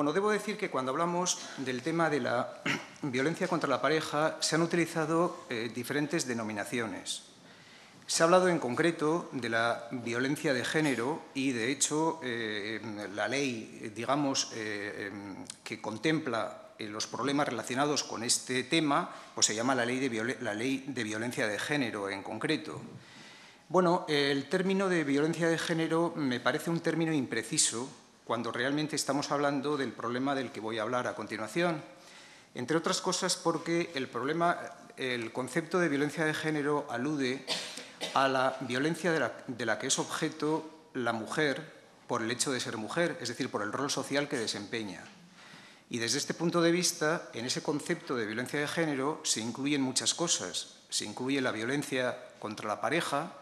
Bueno, debo decir que cuando hablamos del tema de la violencia contra la pareja se han utilizado eh, diferentes denominaciones. Se ha hablado en concreto de la violencia de género y, de hecho, eh, la ley, digamos, eh, em, que contempla los problemas relacionados con este tema, pues se llama la ley, de la ley de violencia de género en concreto. Bueno, el término de violencia de género me parece un término impreciso cuando realmente estamos hablando del problema del que voy a hablar a continuación. Entre otras cosas porque el problema, el concepto de violencia de género alude a la violencia de la, que es objeto la mujer por el hecho de ser mujer, es decir, por el rol social que desempeña. Y desde este punto de vista, en ese concepto de violencia de género se incluyen muchas cosas. Se incluye la violencia contra la pareja,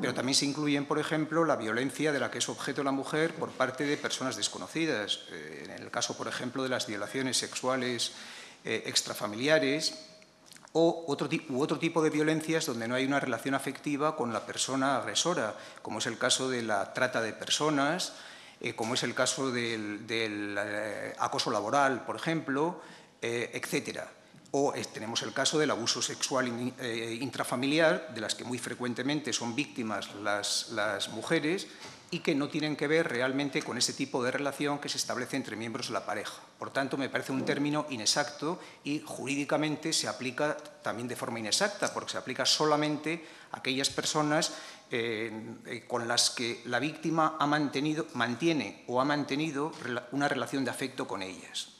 pero también se incluyen, por ejemplo, la violencia de la que es objeto la mujer por parte de personas desconocidas. Eh, en el caso, por ejemplo, de las violaciones sexuales eh, extrafamiliares, o otro, u otro tipo de violencias donde no hay una relación afectiva con la persona agresora, como es el caso de la trata de personas, eh, como es el caso del, acoso laboral, por ejemplo, etcétera. O tenemos el caso del abuso sexual intrafamiliar, de las que muy frecuentemente son víctimas las, las mujeres y que no tienen que ver realmente con ese tipo de relación que se establece entre miembros de la pareja. Por tanto, me parece un término inexacto y jurídicamente se aplica también de forma inexacta, porque se aplica solamente a aquellas personas eh, eh, con las que la víctima ha mantenido, mantiene o ha mantenido una relación de afecto con ellas.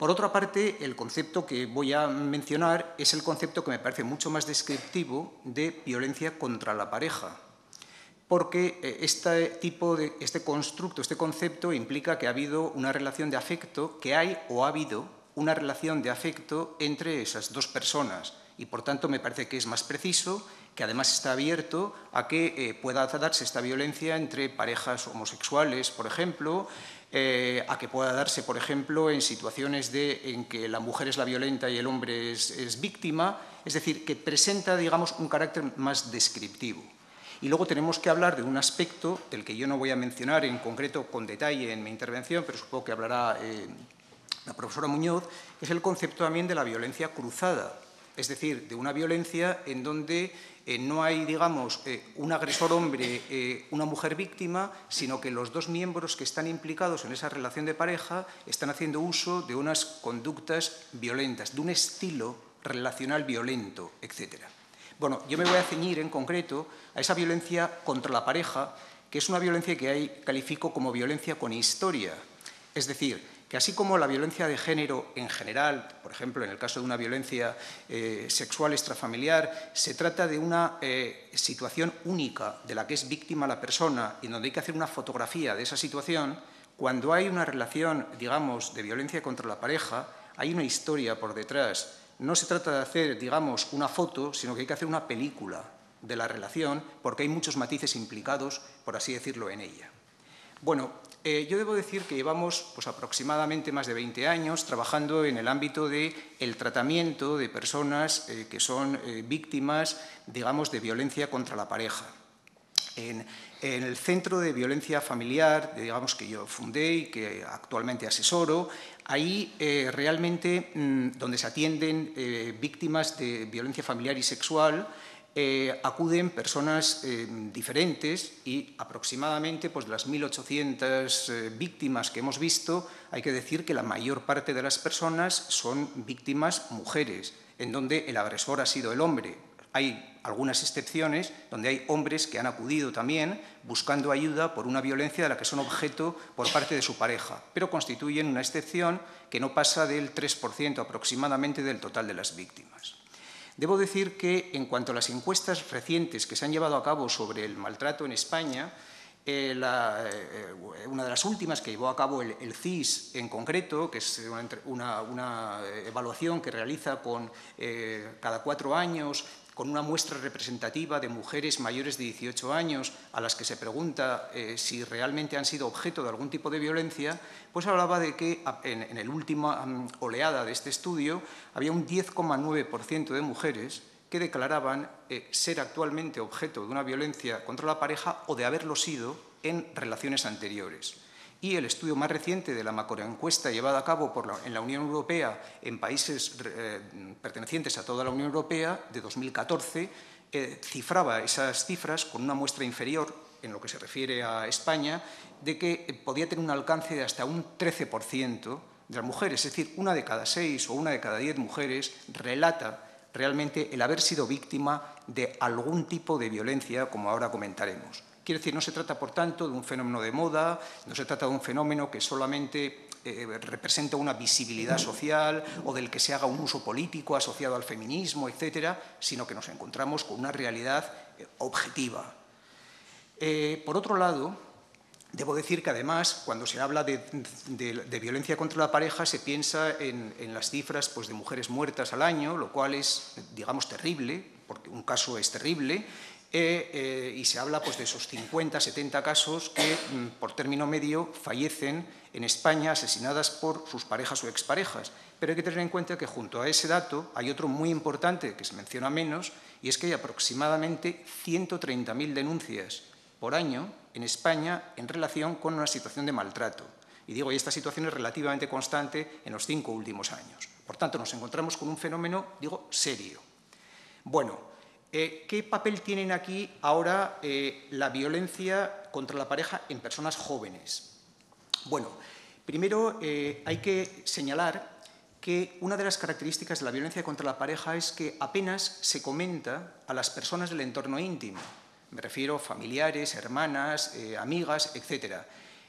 Por otra parte, el concepto que voy a mencionar es el concepto que me parece mucho más descriptivo de violencia contra la pareja, porque eh, este tipo de este constructo, este concepto implica que ha habido una relación de afecto, que hay o ha habido una relación de afecto entre esas dos personas y por tanto me parece que es más preciso, que además está abierto a que eh, pueda darse esta violencia entre parejas homosexuales, por ejemplo, eh, a que pueda darse, por ejemplo, en situaciones de, en que la mujer es la violenta y el hombre es, víctima, es decir, que presenta, digamos, un carácter más descriptivo. Y luego tenemos que hablar de un aspecto del que yo no voy a mencionar en concreto con detalle en mi intervención, pero supongo que hablará eh, la profesora Muñoz, es el concepto también de la violencia cruzada, es decir, de una violencia en donde eh, no hay, digamos, eh, un agresor hombre, una mujer víctima, sino que los dos miembros que están implicados en esa relación de pareja están haciendo uso de unas conductas violentas, de un estilo relacional violento, etcétera. Bueno, yo me voy a ceñir en concreto a esa violencia contra la pareja, que es una violencia que hay, califico como violencia con historia. Es decir, que así como la violencia de género en general, por ejemplo, en el caso de una violencia eh, sexual extrafamiliar, se trata de una eh, situación única de la que es víctima la persona y donde hay que hacer una fotografía de esa situación, cuando hay una relación, digamos, de violencia contra la pareja, hay una historia por detrás no se trata de hacer, digamos, una foto, sino que hay que hacer una película de la relación, porque hay muchos matices implicados, por así decirlo, en ella. Bueno, eh, yo debo decir que llevamos pues, aproximadamente más de 20 años trabajando en el ámbito del el tratamiento de personas eh, que son eh, víctimas, digamos, de violencia contra la pareja. En, el Centro de Violencia Familiar, digamos, que yo fundé y que actualmente asesoro, Ahí realmente mm, donde se atienden víctimas de violencia familiar y sexual, eh, acuden personas diferentes y aproximadamente pues, de las 1.800 víctimas que hemos visto, hay que decir que la mayor parte de las personas son víctimas mujeres, en donde el agresor ha sido el hombre. Hay algunas excepciones donde hay hombres que han acudido también buscando ayuda por una violencia de la que son objeto por parte de su pareja, pero constituyen una excepción que no pasa del 3% aproximadamente del total de las víctimas. Debo decir que en cuanto a las encuestas recientes que se han llevado a cabo sobre el maltrato en España, eh, eh, una de las últimas que llevó a cabo el, CIS en concreto, que es una, evaluación que realiza con, eh, cada cuatro años con una muestra representativa de mujeres mayores de 18 años a las que se pregunta eh, si realmente han sido objeto de algún tipo de violencia, pues hablaba de que en, en el último oleada de este estudio había un 10,9% de mujeres que declaraban eh, ser actualmente objeto de una violencia contra la pareja o de haberlo sido en relaciones anteriores. Y el estudio más reciente de la macroencuesta llevada a cabo en la Unión Europea en países eh, pertenecientes a toda la Unión Europea de 2014 eh, cifraba esas cifras con una muestra inferior en lo que se refiere a España, de que podía tener un alcance de hasta un 13% de las mujeres, es decir, una de cada seis o una de cada diez mujeres relata realmente el haber sido víctima de algún tipo de violencia, como ahora comentaremos. Quiere decir, no se trata, por tanto, de un fenómeno de moda, no se trata de un fenómeno que solamente eh, representa una visibilidad social o del que se haga un uso político asociado al feminismo, etcétera, sino que nos encontramos con una realidad eh, objetiva. Eh, por otro lado, debo decir que además, cuando se habla de, violencia contra la pareja, se piensa en, en las cifras pues, de mujeres muertas al año, lo cual es, digamos, terrible, porque un caso es terrible, eh, eh, y se habla pues, de esos 50, 70 casos que, mm, por término medio, fallecen en España asesinadas por sus parejas o exparejas. Pero hay que tener en cuenta que junto a ese dato hay otro muy importante que se menciona menos, y es que hay aproximadamente 130.000 denuncias por año en España en relación con una situación de maltrato. Y digo, y esta situación es relativamente constante en los cinco últimos años. Por tanto, nos encontramos con un fenómeno, digo, serio. Bueno, eh, ¿Qué papel tienen aquí ahora eh, la violencia contra la pareja en personas jóvenes? Bueno, primero eh, hay que señalar que una de las características de la violencia contra la pareja es que apenas se comenta a las personas del entorno íntimo. Me refiero a familiares, hermanas, amigas, etc.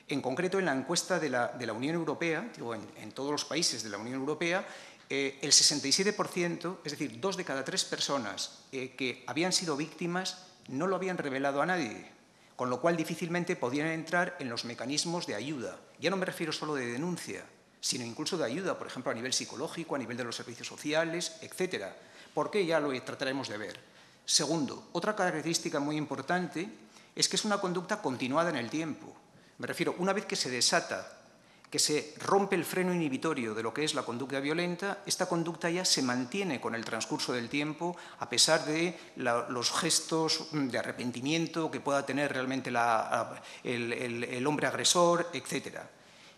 En concreto, en la encuesta de la, Unión Europea, digo, en todos los países de la Unión Europea, eh, el 67%, es decir, dos de cada tres personas eh, que habían sido víctimas no lo habían revelado a nadie, con lo cual difícilmente podían entrar en los mecanismos de ayuda. Ya no me refiero solo de denuncia, sino incluso de ayuda, por ejemplo, a nivel psicológico, a nivel de los servicios sociales, etc. ¿Por qué? Ya lo trataremos de ver. Segundo, otra característica muy importante es que es una conducta continuada en el tiempo. Me refiero, una vez que se desata que se rompe el freno inhibitorio de lo que es la conducta violenta, esta conducta ya se mantiene con el transcurso del tiempo a pesar de los gestos de arrepentimiento que pueda tener realmente el, hombre agresor, etc.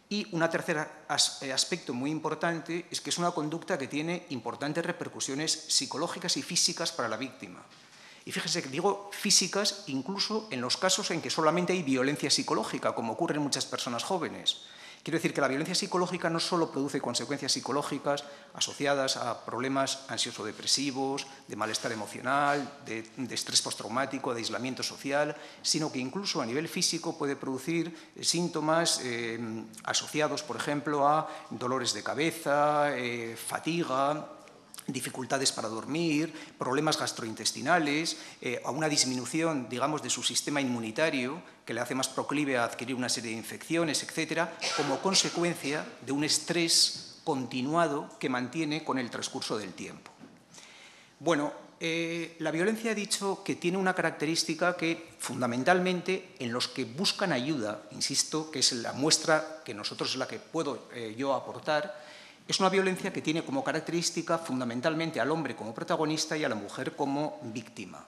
Y un tercer eh, aspecto muy importante es que es una conducta que tiene importantes repercusiones psicológicas y físicas para la víctima. Y fíjese que digo físicas incluso en los casos en que solamente hay violencia psicológica, como ocurre en muchas personas jóvenes. Quiero decir que la violencia psicológica no solo produce consecuencias psicológicas asociadas a problemas ansioso-depresivos, de malestar emocional, de, estrés postraumático, de aislamiento social, sino que incluso a nivel físico puede producir síntomas eh, asociados, por ejemplo, a dolores de cabeza, eh, fatiga, dificultades para dormir, problemas gastrointestinales, eh, a una disminución, digamos, de su sistema inmunitario que le hace más proclive a adquirir una serie de infecciones, etcétera, como consecuencia de un estrés continuado que mantiene con el transcurso del tiempo. Bueno, eh, la violencia ha dicho que tiene una característica que fundamentalmente en los que buscan ayuda, insisto, que es la muestra que nosotros es la que puedo eh, yo aportar, es una violencia que tiene como característica fundamentalmente al hombre como protagonista y a la mujer como víctima.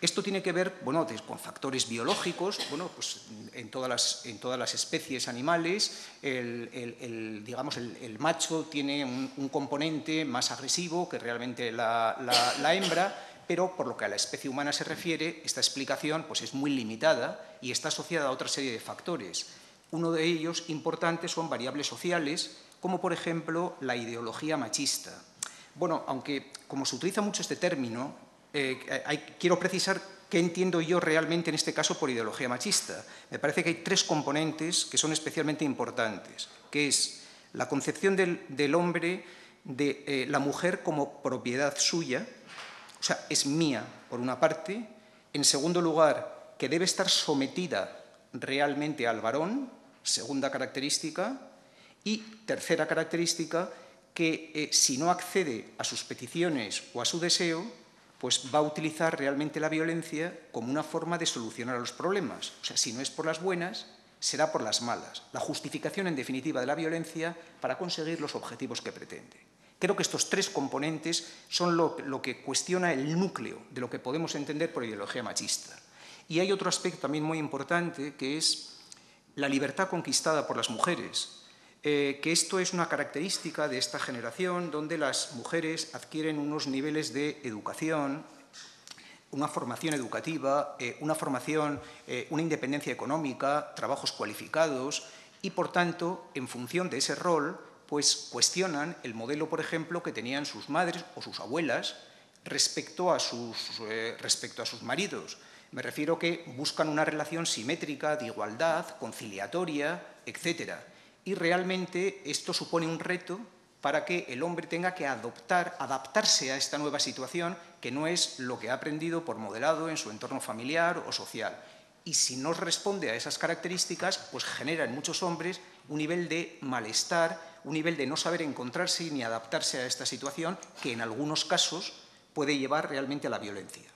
Esto tiene que ver bueno, con factores biológicos. Bueno, pues en, todas las, en todas las especies animales, el, digamos, el, macho tiene un, componente más agresivo que realmente la, la, hembra, pero por lo que a la especie humana se refiere, esta explicación pues, es muy limitada y está asociada a otra serie de factores. Uno de ellos importante son variables sociales, como por ejemplo la ideología machista. Bueno, aunque como se utiliza mucho este término, eh, quiero precisar qué entiendo yo realmente en este caso por ideología machista. Me parece que hay tres componentes que son especialmente importantes, que es la concepción del, hombre de eh, la mujer como propiedad suya, o sea, es mía por una parte, en segundo lugar, que debe estar sometida realmente al varón, segunda característica, y tercera característica, que eh, si no accede a sus peticiones o a su deseo, pues va a utilizar realmente la violencia como una forma de solucionar los problemas. O sea, si no es por las buenas, será por las malas. La justificación, en definitiva, de la violencia para conseguir los objetivos que pretende. Creo que estos tres componentes son lo, lo que cuestiona el núcleo de lo que podemos entender por ideología machista. Y hay otro aspecto también muy importante, que es la libertad conquistada por las mujeres, eh, que esto es una característica de esta generación donde las mujeres adquieren unos niveles de educación, una formación educativa, eh, una formación, eh, una independencia económica, trabajos cualificados y, por tanto, en función de ese rol, pues cuestionan el modelo, por ejemplo, que tenían sus madres o sus abuelas respecto a sus, respecto a sus maridos. Me refiero que buscan una relación simétrica, de igualdad, conciliatoria, etcétera y realmente esto supone un reto para que el hombre tenga que adoptar, adaptarse a esta nueva situación que no es lo que ha aprendido por modelado en su entorno familiar o social. Y si no responde a esas características, pues genera en muchos hombres un nivel de malestar, un nivel de no saber encontrarse ni adaptarse a esta situación que en algunos casos puede llevar realmente a la violencia.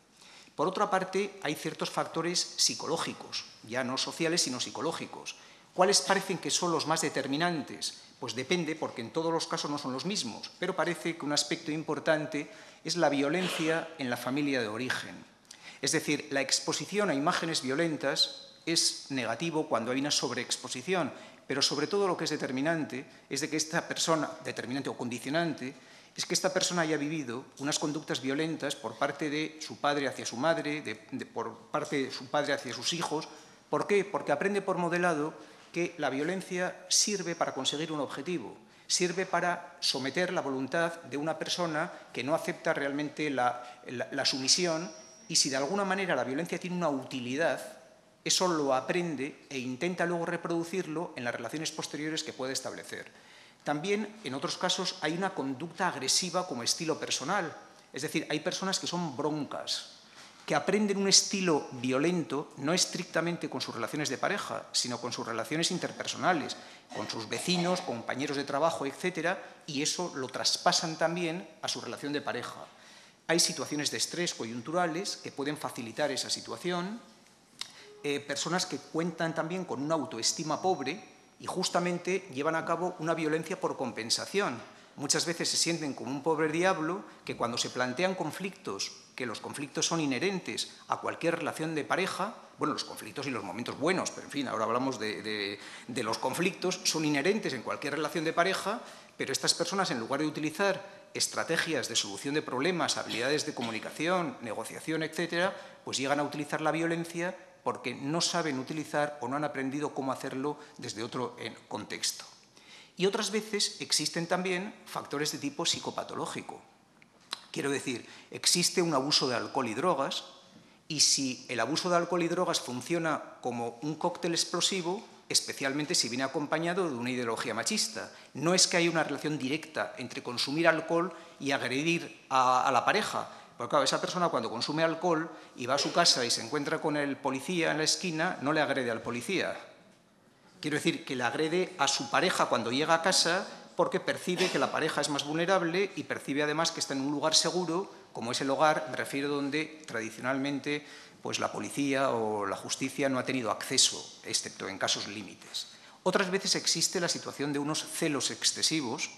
Por otra parte, hay ciertos factores psicológicos, ya no sociales, sino psicológicos, ¿Cuáles parecen que son los más determinantes? Pues depende, porque en todos los casos no son los mismos, pero parece que un aspecto importante es la violencia en la familia de origen. Es decir, la exposición a imágenes violentas es negativo cuando hay una sobreexposición, pero sobre todo lo que es determinante es de que esta persona, determinante o condicionante, es que esta persona haya vivido unas conductas violentas por parte de su padre hacia su madre, por parte de su padre hacia sus hijos. ¿Por qué? Porque aprende por modelado que la violencia sirve para conseguir un objetivo, sirve para someter la voluntad de una persona que no acepta realmente la, sumisión y si de alguna manera la violencia tiene una utilidad, eso lo aprende e intenta luego reproducirlo en las relaciones posteriores que puede establecer. También, en otros casos, hay una conducta agresiva como estilo personal. Es decir, hay personas que son broncas, que aprenden un estilo violento no estrictamente con sus relaciones de pareja, sino con sus relaciones interpersonales, con sus vecinos, compañeros de trabajo, etc., y eso lo traspasan también a su relación de pareja. Hay situaciones de estrés coyunturales que pueden facilitar esa situación, eh, personas que cuentan también con una autoestima pobre y justamente llevan a cabo una violencia por compensación, muchas veces se sienten como un pobre diablo que cuando se plantean conflictos, que los conflictos son inherentes a cualquier relación de pareja, bueno, los conflictos y los momentos buenos, pero en fin, ahora hablamos de, los conflictos, son inherentes en cualquier relación de pareja, pero estas personas, en lugar de utilizar estrategias de solución de problemas, habilidades de comunicación, negociación, etcétera, pues llegan a utilizar la violencia porque no saben utilizar o no han aprendido cómo hacerlo desde otro eh, contexto. Y otras veces existen también factores de tipo psicopatológico. Quiero decir, existe un abuso de alcohol y drogas, y si el abuso de alcohol y drogas funciona como un cóctel explosivo, especialmente si viene acompañado de una ideología machista. No es que haya una relación directa entre consumir alcohol y agredir a, la pareja, porque claro, esa persona cuando consume alcohol y va a su casa y se encuentra con el policía en la esquina, no le agrede al policía, Quiero decir que le agrede a su pareja cuando llega a casa porque percibe que la pareja es más vulnerable y percibe además que está en un lugar seguro, como es el hogar, me refiero donde tradicionalmente pues, la policía o la justicia no ha tenido acceso, excepto en casos límites. Otras veces existe la situación de unos celos excesivos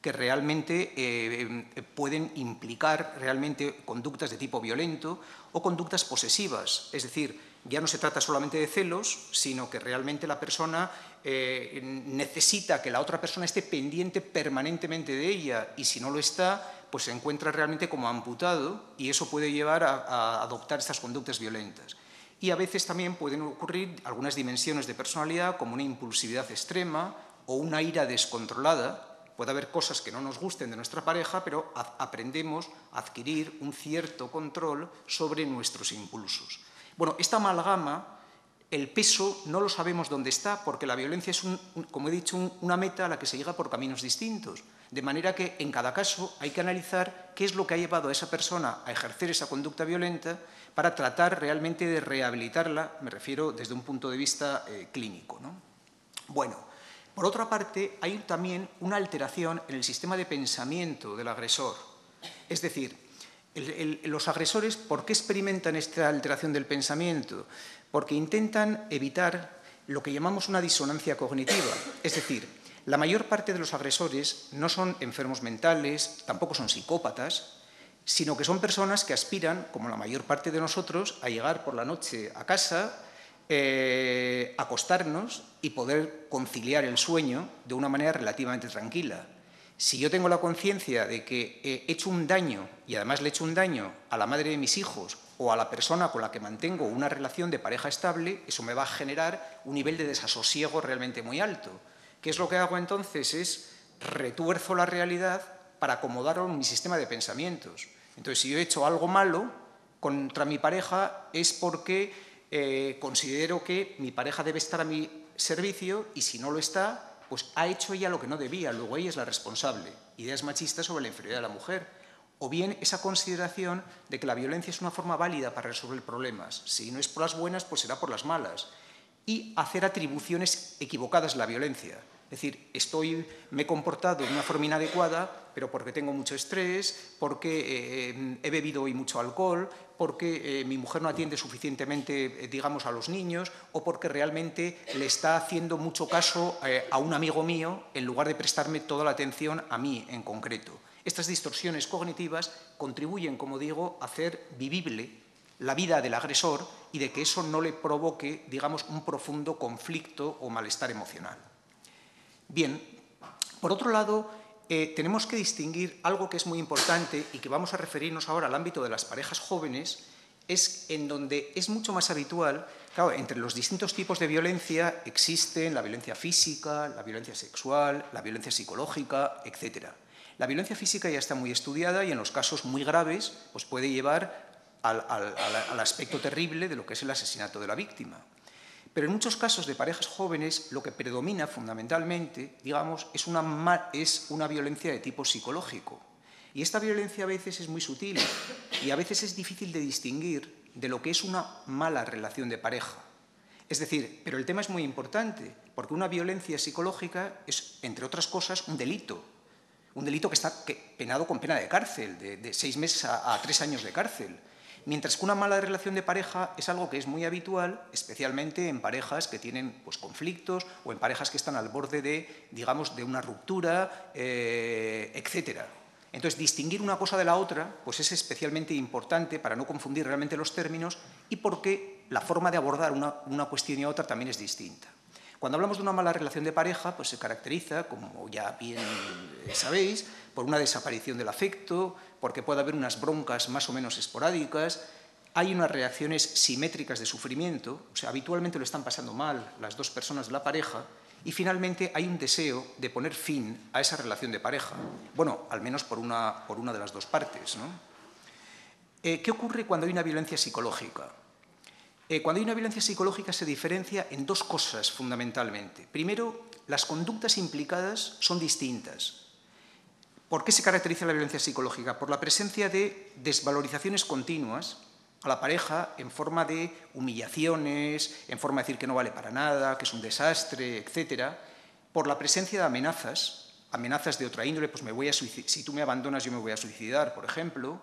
que realmente eh, pueden implicar realmente conductas de tipo violento o conductas posesivas, es decir, ya no se trata solamente de celos, sino que realmente la persona eh, necesita que la otra persona esté pendiente permanentemente de ella y si no lo está, pues se encuentra realmente como amputado y eso puede llevar a, adoptar estas conductas violentas. Y a veces también pueden ocurrir algunas dimensiones de personalidad como una impulsividad extrema o una ira descontrolada. Puede haber cosas que no nos gusten de nuestra pareja, pero aprendemos a adquirir un cierto control sobre nuestros impulsos. Bueno, esta amalgama, el peso no lo sabemos dónde está, porque la violencia es, como he dicho, una meta a la que se llega por caminos distintos. De manera que en cada caso hay que analizar qué es lo que ha llevado a esa persona a ejercer esa conducta violenta para tratar realmente de rehabilitarla, me refiero desde un punto de vista eh, clínico. Bueno, por otra parte, hay también una alteración en el sistema de pensamiento del agresor. Es decir, los agresores, ¿por qué experimentan esta alteración del pensamiento? Porque intentan evitar lo que llamamos una disonancia cognitiva. Es decir, la mayor parte de los agresores no son enfermos mentales, tampoco son psicópatas, sino que son personas que aspiran, como la mayor parte de nosotros, a llegar por la noche a casa, eh, acostarnos y poder conciliar el sueño de una manera relativamente tranquila. Si yo tengo la conciencia de que he hecho un daño y además le he hecho un daño a la madre de mis hijos o a la persona con la que mantengo una relación de pareja estable, eso me va a generar un nivel de desasosiego realmente muy alto. ¿Qué es lo que hago entonces? Es retuerzo la realidad para acomodar mi sistema de pensamientos. Entonces, si yo he hecho algo malo contra mi pareja es porque eh, considero que mi pareja debe estar a mi servicio y si no lo está, pues ha hecho ella lo que no debía, luego ella es la responsable. Ideas machistas sobre la inferioridad de la mujer. O bien esa consideración de que la violencia es una forma válida para resolver problemas. Si no es por las buenas, pues será por las malas. Y hacer atribuciones equivocadas a la violencia. Es decir, estoy, me he comportado de una forma inadecuada, pero porque tengo mucho estrés, porque eh, he bebido hoy mucho alcohol, porque eh, mi mujer no atiende suficientemente, eh, digamos, a los niños, o porque realmente le está haciendo mucho caso a un amigo mío en lugar de prestarme toda la atención a mí en concreto. Estas distorsiones cognitivas contribuyen, como digo, a hacer vivible la vida del agresor y de que eso no le provoque, digamos, un profundo conflicto o malestar emocional. Bien, por otro lado, eh, tenemos que distinguir algo que es muy importante y que vamos a referirnos ahora al ámbito de las parejas jóvenes, es en donde es mucho más habitual, claro, entre los distintos tipos de violencia existen la violencia física, la violencia sexual, la violencia psicológica, etc. La violencia física ya está muy estudiada y en los casos muy graves pues puede llevar al aspecto terrible de lo que es el asesinato de la víctima. Pero en muchos casos de parejas jóvenes lo que predomina fundamentalmente, digamos, es una, es una violencia de tipo psicológico. Y esta violencia a veces es muy sutil y a veces es difícil de distinguir de lo que es una mala relación de pareja. Es decir, pero el tema es muy importante, porque una violencia psicológica es, entre otras cosas, un delito. Un delito que está penado con pena de cárcel, de, seis meses a tres años de cárcel. Mientras que una mala relación de pareja es algo que es muy habitual, especialmente en parejas que tienen pues, conflictos o en parejas que están al borde de, digamos, de una ruptura, eh, etc. Entonces, distinguir una cosa de la otra pues es especialmente importante para no confundir realmente los términos y porque la forma de abordar una, una cuestión y otra también es distinta. Cuando hablamos de una mala relación de pareja, pues se caracteriza, como ya bien sabéis, por una desaparición del afecto, porque puede haber unas broncas más o menos esporádicas, hay unas reacciones simétricas de sufrimiento, o sea, habitualmente lo están pasando mal las dos personas de la pareja, y finalmente hay un deseo de poner fin a esa relación de pareja, bueno, al menos por una, por una de las dos partes. Eh, ¿Qué ocurre cuando hay una violencia psicológica? Eh, cuando hay una violencia psicológica se diferencia en dos cosas fundamentalmente. Primero, las conductas implicadas son distintas. ¿Por qué se caracteriza la violencia psicológica? Por la presencia de desvalorizaciones continuas a la pareja en forma de humillaciones, en forma de decir que no vale para nada, que es un desastre, etc. Por la presencia de amenazas, amenazas de otra índole, pues me voy a si tú me abandonas yo me voy a suicidar, por ejemplo,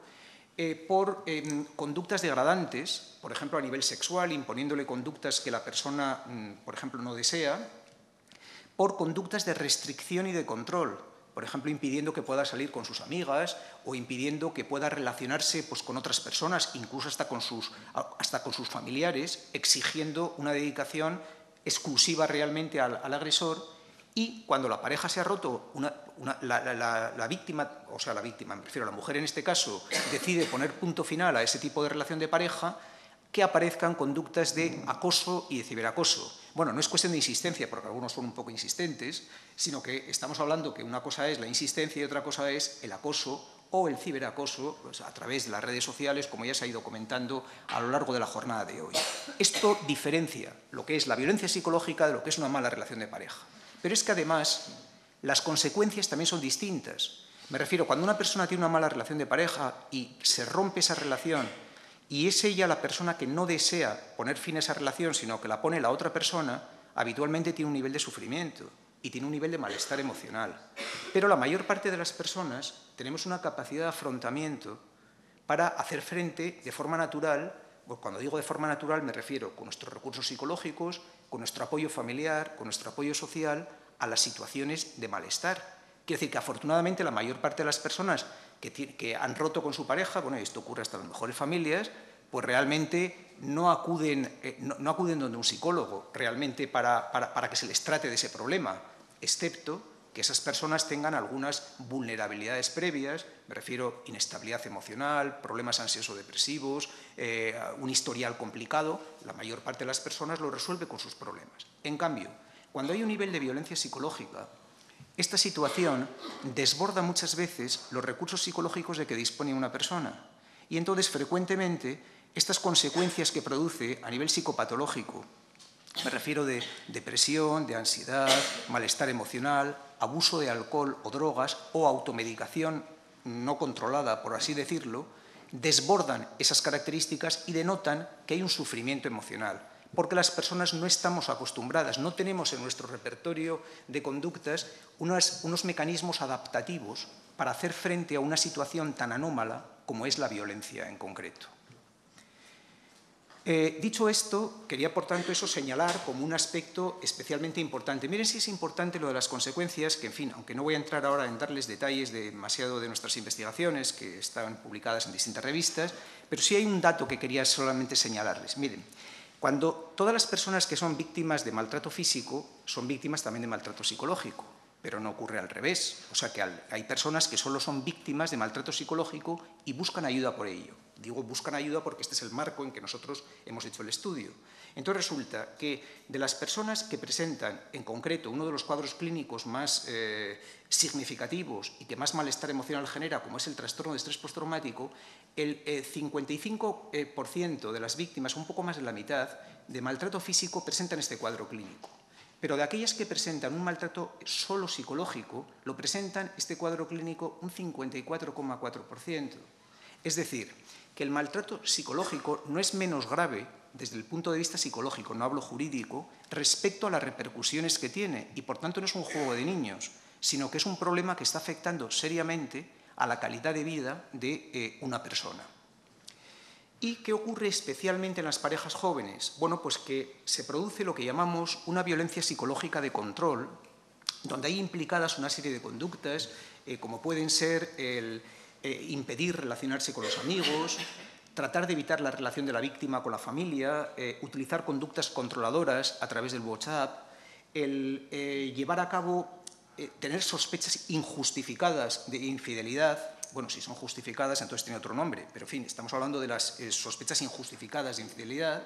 eh, por em, conductas degradantes, por ejemplo a nivel sexual, imponiéndole conductas que la persona, mm, por ejemplo, no desea, por conductas de restricción y de control, por ejemplo, impidiendo que pueda salir con sus amigas o impidiendo que pueda relacionarse pues, con otras personas, incluso hasta con, sus, hasta con sus familiares, exigiendo una dedicación exclusiva realmente al, agresor y cuando la pareja se ha roto, la, la, víctima, o sea, la víctima, me refiero a la mujer en este caso, decide poner punto final a ese tipo de relación de pareja, que aparezcan conductas de acoso y de ciberacoso. Bueno, no es cuestión de insistencia, porque algunos son un poco insistentes, sino que estamos hablando que una cosa es la insistencia y otra cosa es el acoso o el ciberacoso pues, a través de las redes sociales, como ya se ha ido comentando a lo largo de la jornada de hoy. Esto diferencia lo que es la violencia psicológica de lo que es una mala relación de pareja. Pero es que además las consecuencias también son distintas. Me refiero, cuando una persona tiene una mala relación de pareja y se rompe esa relación y es ella la persona que no desea poner fin a esa relación, sino que la pone la otra persona, habitualmente tiene un nivel de sufrimiento y tiene un nivel de malestar emocional. Pero la mayor parte de las personas tenemos una capacidad de afrontamiento para hacer frente de forma natural, cuando digo de forma natural me refiero con nuestros recursos psicológicos, con nuestro apoyo familiar, con nuestro apoyo social, a las situaciones de malestar. Quiere decir que afortunadamente la mayor parte de las personas que, han roto con su pareja, bueno, esto ocurre hasta en las mejores familias, pues realmente no acuden, eh, no, acuden donde un psicólogo realmente para, para que se les trate de ese problema, excepto que esas personas tengan algunas vulnerabilidades previas, me refiero a inestabilidad emocional, problemas ansioso-depresivos, eh, un historial complicado, la mayor parte de las personas lo resuelve con sus problemas. En cambio, cuando hay un nivel de violencia psicológica, esta situación desborda muchas veces los recursos psicológicos de que dispone una persona. Y entonces, frecuentemente, estas consecuencias que produce a nivel psicopatológico me refiero de depresión, de ansiedad, malestar emocional, abuso de alcohol o drogas o automedicación no controlada, por así decirlo, desbordan esas características y denotan que hay un sufrimiento emocional, porque las personas no estamos acostumbradas, no tenemos en nuestro repertorio de conductas unos, mecanismos adaptativos para hacer frente a una situación tan anómala como es la violencia en concreto. Eh, dicho esto, quería por tanto eso señalar como un aspecto especialmente importante. Miren si es importante lo de las consecuencias, que en fin, aunque no voy a entrar ahora en darles detalles de demasiado de nuestras investigaciones, que están publicadas en distintas revistas, pero sí hay un dato que quería solamente señalarles. Miren, cuando todas las personas que son víctimas de maltrato físico son víctimas también de maltrato psicológico, pero no ocurre al revés. O sea que hay personas que solo son víctimas de maltrato psicológico y buscan ayuda por ello. Digo, buscan ayuda porque este es el marco en que nosotros hemos hecho el estudio. Entonces resulta que de las personas que presentan en concreto uno de los cuadros clínicos más eh, significativos y que más malestar emocional genera, como es el trastorno de estrés postraumático, el 55% eh, de las víctimas, un poco más de la mitad, de maltrato físico presentan este cuadro clínico. Pero de aquellas que presentan un maltrato solo psicológico, lo presentan este cuadro clínico un 54,4%. Es decir, que el maltrato psicológico no es menos grave desde el punto de vista psicológico, no hablo jurídico, respecto a las repercusiones que tiene. Y por tanto no es un juego de niños, sino que es un problema que está afectando seriamente a la calidad de vida de eh, una persona. ¿Y qué ocurre especialmente en las parejas jóvenes? Bueno, pues que se produce lo que llamamos una violencia psicológica de control, donde hay implicadas una serie de conductas, eh, como pueden ser el, eh, impedir relacionarse con los amigos, tratar de evitar la relación de la víctima con la familia, eh, utilizar conductas controladoras a través del WhatsApp, el eh, llevar a cabo, tener sospechas injustificadas de infidelidad, bueno, si son justificadas entonces tiene otro nombre, pero en fin, estamos hablando de las sospechas injustificadas de infidelidad,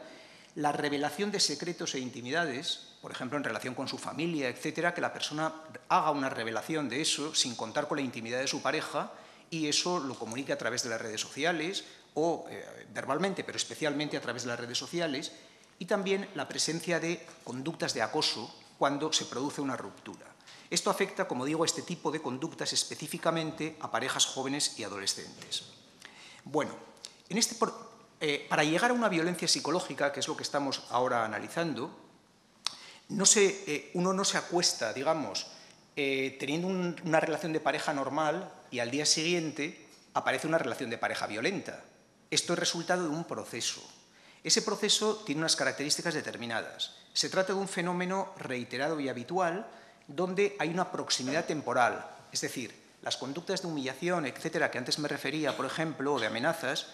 la revelación de secretos e intimidades, por ejemplo, en relación con su familia, etcétera, que la persona haga una revelación de eso sin contar con la intimidad de su pareja, y eso lo comunica a través de las redes sociales o eh, verbalmente, pero especialmente a través de las redes sociales, y también la presencia de conductas de acoso cuando se produce una ruptura. Esto afecta, como digo, a este tipo de conductas específicamente a parejas jóvenes y adolescentes. Bueno, este eh, para llegar a una violencia psicológica, que es lo que estamos ahora analizando, eh, uno no se acuesta, digamos, teniendo una relación de pareja normal y al día siguiente aparece una relación de pareja violenta. Esto es resultado de un proceso. Ese proceso tiene unas características determinadas. Se trata de un fenómeno reiterado y habitual donde hay una proximidad temporal, es decir, las conductas de humillación, etcétera, que antes me refería, por ejemplo, o de amenazas,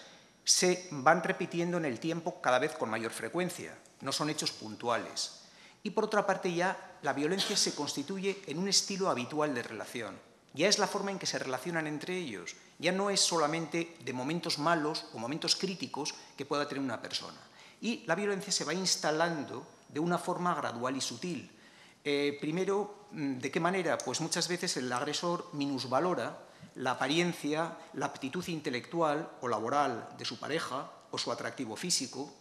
se van repitiendo en el tiempo cada vez con mayor frecuencia, no son hechos puntuales. Y por otra parte ya la violencia se constituye en un estilo habitual de relación ya es la forma en que se relacionan entre ellos, ya no es solamente de momentos malos o momentos críticos que pueda tener una persona. Y la violencia se va instalando de una forma gradual y sutil. Eh, primero, mm, ¿de qué manera? Pues muchas veces el agresor minusvalora la apariencia, la aptitud intelectual o laboral de su pareja o su atractivo físico,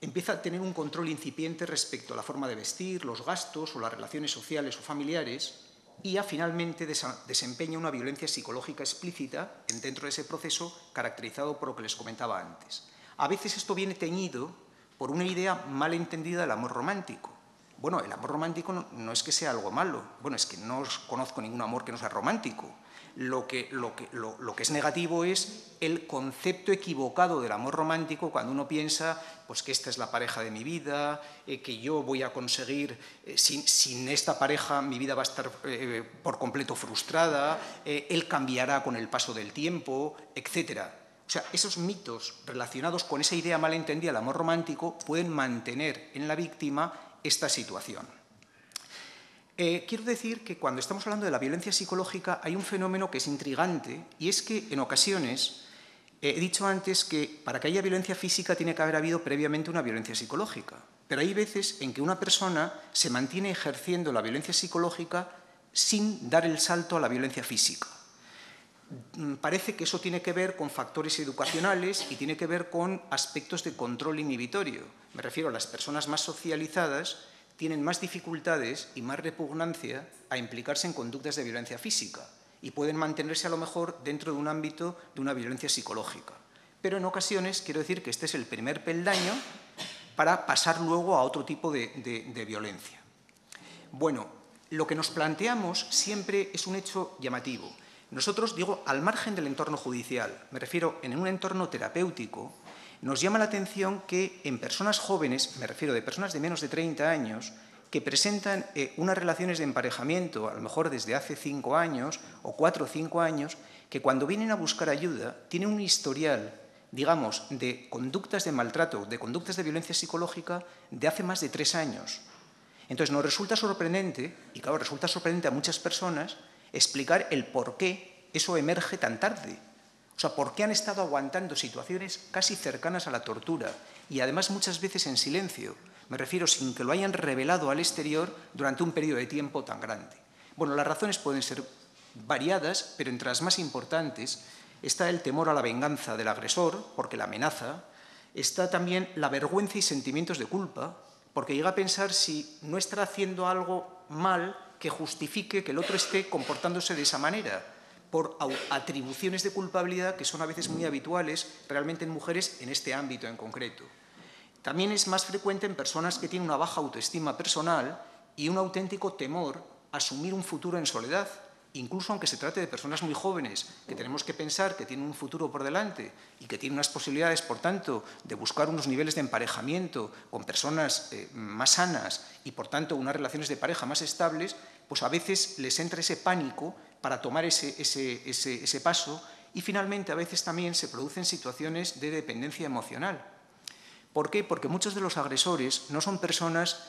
empieza a tener un control incipiente respecto a la forma de vestir, los gastos o las relaciones sociales o familiares, y finalmente desempeña una violencia psicológica explícita dentro de ese proceso caracterizado por lo que les comentaba antes. A veces esto viene teñido por una idea mal entendida del amor romántico. Bueno, el amor romántico no, no es que sea algo malo, bueno, es que no conozco ningún amor que no sea romántico. Lo que, lo, que, lo, que, es negativo es el concepto equivocado del amor romántico cuando uno piensa pues, que esta es la pareja de mi vida, eh, que yo voy a conseguir, eh, sin, sin, esta pareja mi vida va a estar eh, por completo frustrada, él cambiará con el paso del tiempo, etc. O sea, esos mitos relacionados con esa idea malentendida del amor romántico pueden mantener en la víctima esta situación. Eh, quiero decir que cuando estamos hablando de la violencia psicológica hay un fenómeno que es intrigante y es que en ocasiones eh, he dicho antes que para que haya violencia física tiene que haber habido previamente una violencia psicológica, pero hay veces en que una persona se mantiene ejerciendo la violencia psicológica sin dar el salto a la violencia física. Mm, parece que eso tiene que ver con factores educacionales y tiene que ver con aspectos de control inhibitorio. Me refiero a las personas más socializadas tienen más dificultades y más repugnancia a implicarse en conductas de violencia física y pueden mantenerse a lo mejor dentro de un ámbito de una violencia psicológica. Pero en ocasiones quiero decir que este es el primer peldaño para pasar luego a otro tipo de, de violencia. Bueno, lo que nos planteamos siempre es un hecho llamativo. Nosotros, digo, al margen del entorno judicial, me refiero en un entorno terapéutico, nos llama la atención que en personas jóvenes, me refiero de personas de menos de 30 años, que presentan eh, unas relaciones de emparejamiento, a lo mejor desde hace cinco años o cuatro o cinco años, que cuando vienen a buscar ayuda tienen un historial, digamos, de conductas de maltrato, de conductas de violencia psicológica de hace más de tres años. Entonces nos resulta sorprendente, y claro, resulta sorprendente a muchas personas, explicar el por qué eso emerge tan tarde. O sea, por qué han estado aguantando situaciones casi cercanas a la tortura y además muchas veces en silencio. Me refiero sin que lo hayan revelado al exterior durante un periodo de tiempo tan grande. Bueno, las razones pueden ser variadas, pero entre las más importantes está el temor a la venganza del agresor, porque la amenaza, está también la vergüenza y sentimientos de culpa, porque llega a pensar si no está haciendo algo mal que justifique que el otro esté comportándose de esa manera, por atribuciones de culpabilidad que son a veces muy habituales realmente en mujeres en este ámbito en concreto. También es más frecuente en personas que tienen una baja autoestima personal y un auténtico temor a asumir un futuro en soledad, incluso aunque se trate de personas muy jóvenes, que tenemos que pensar que tienen un futuro por delante y que tienen unas posibilidades, por tanto, de buscar unos niveles de emparejamiento con personas eh, más sanas y, por tanto, unas relaciones de pareja más estables, pues a veces les entra ese pánico para tomar ese, ese paso y, finalmente, a veces también se producen situaciones de dependencia emocional. ¿Por qué? Porque muchos de los agresores no son personas,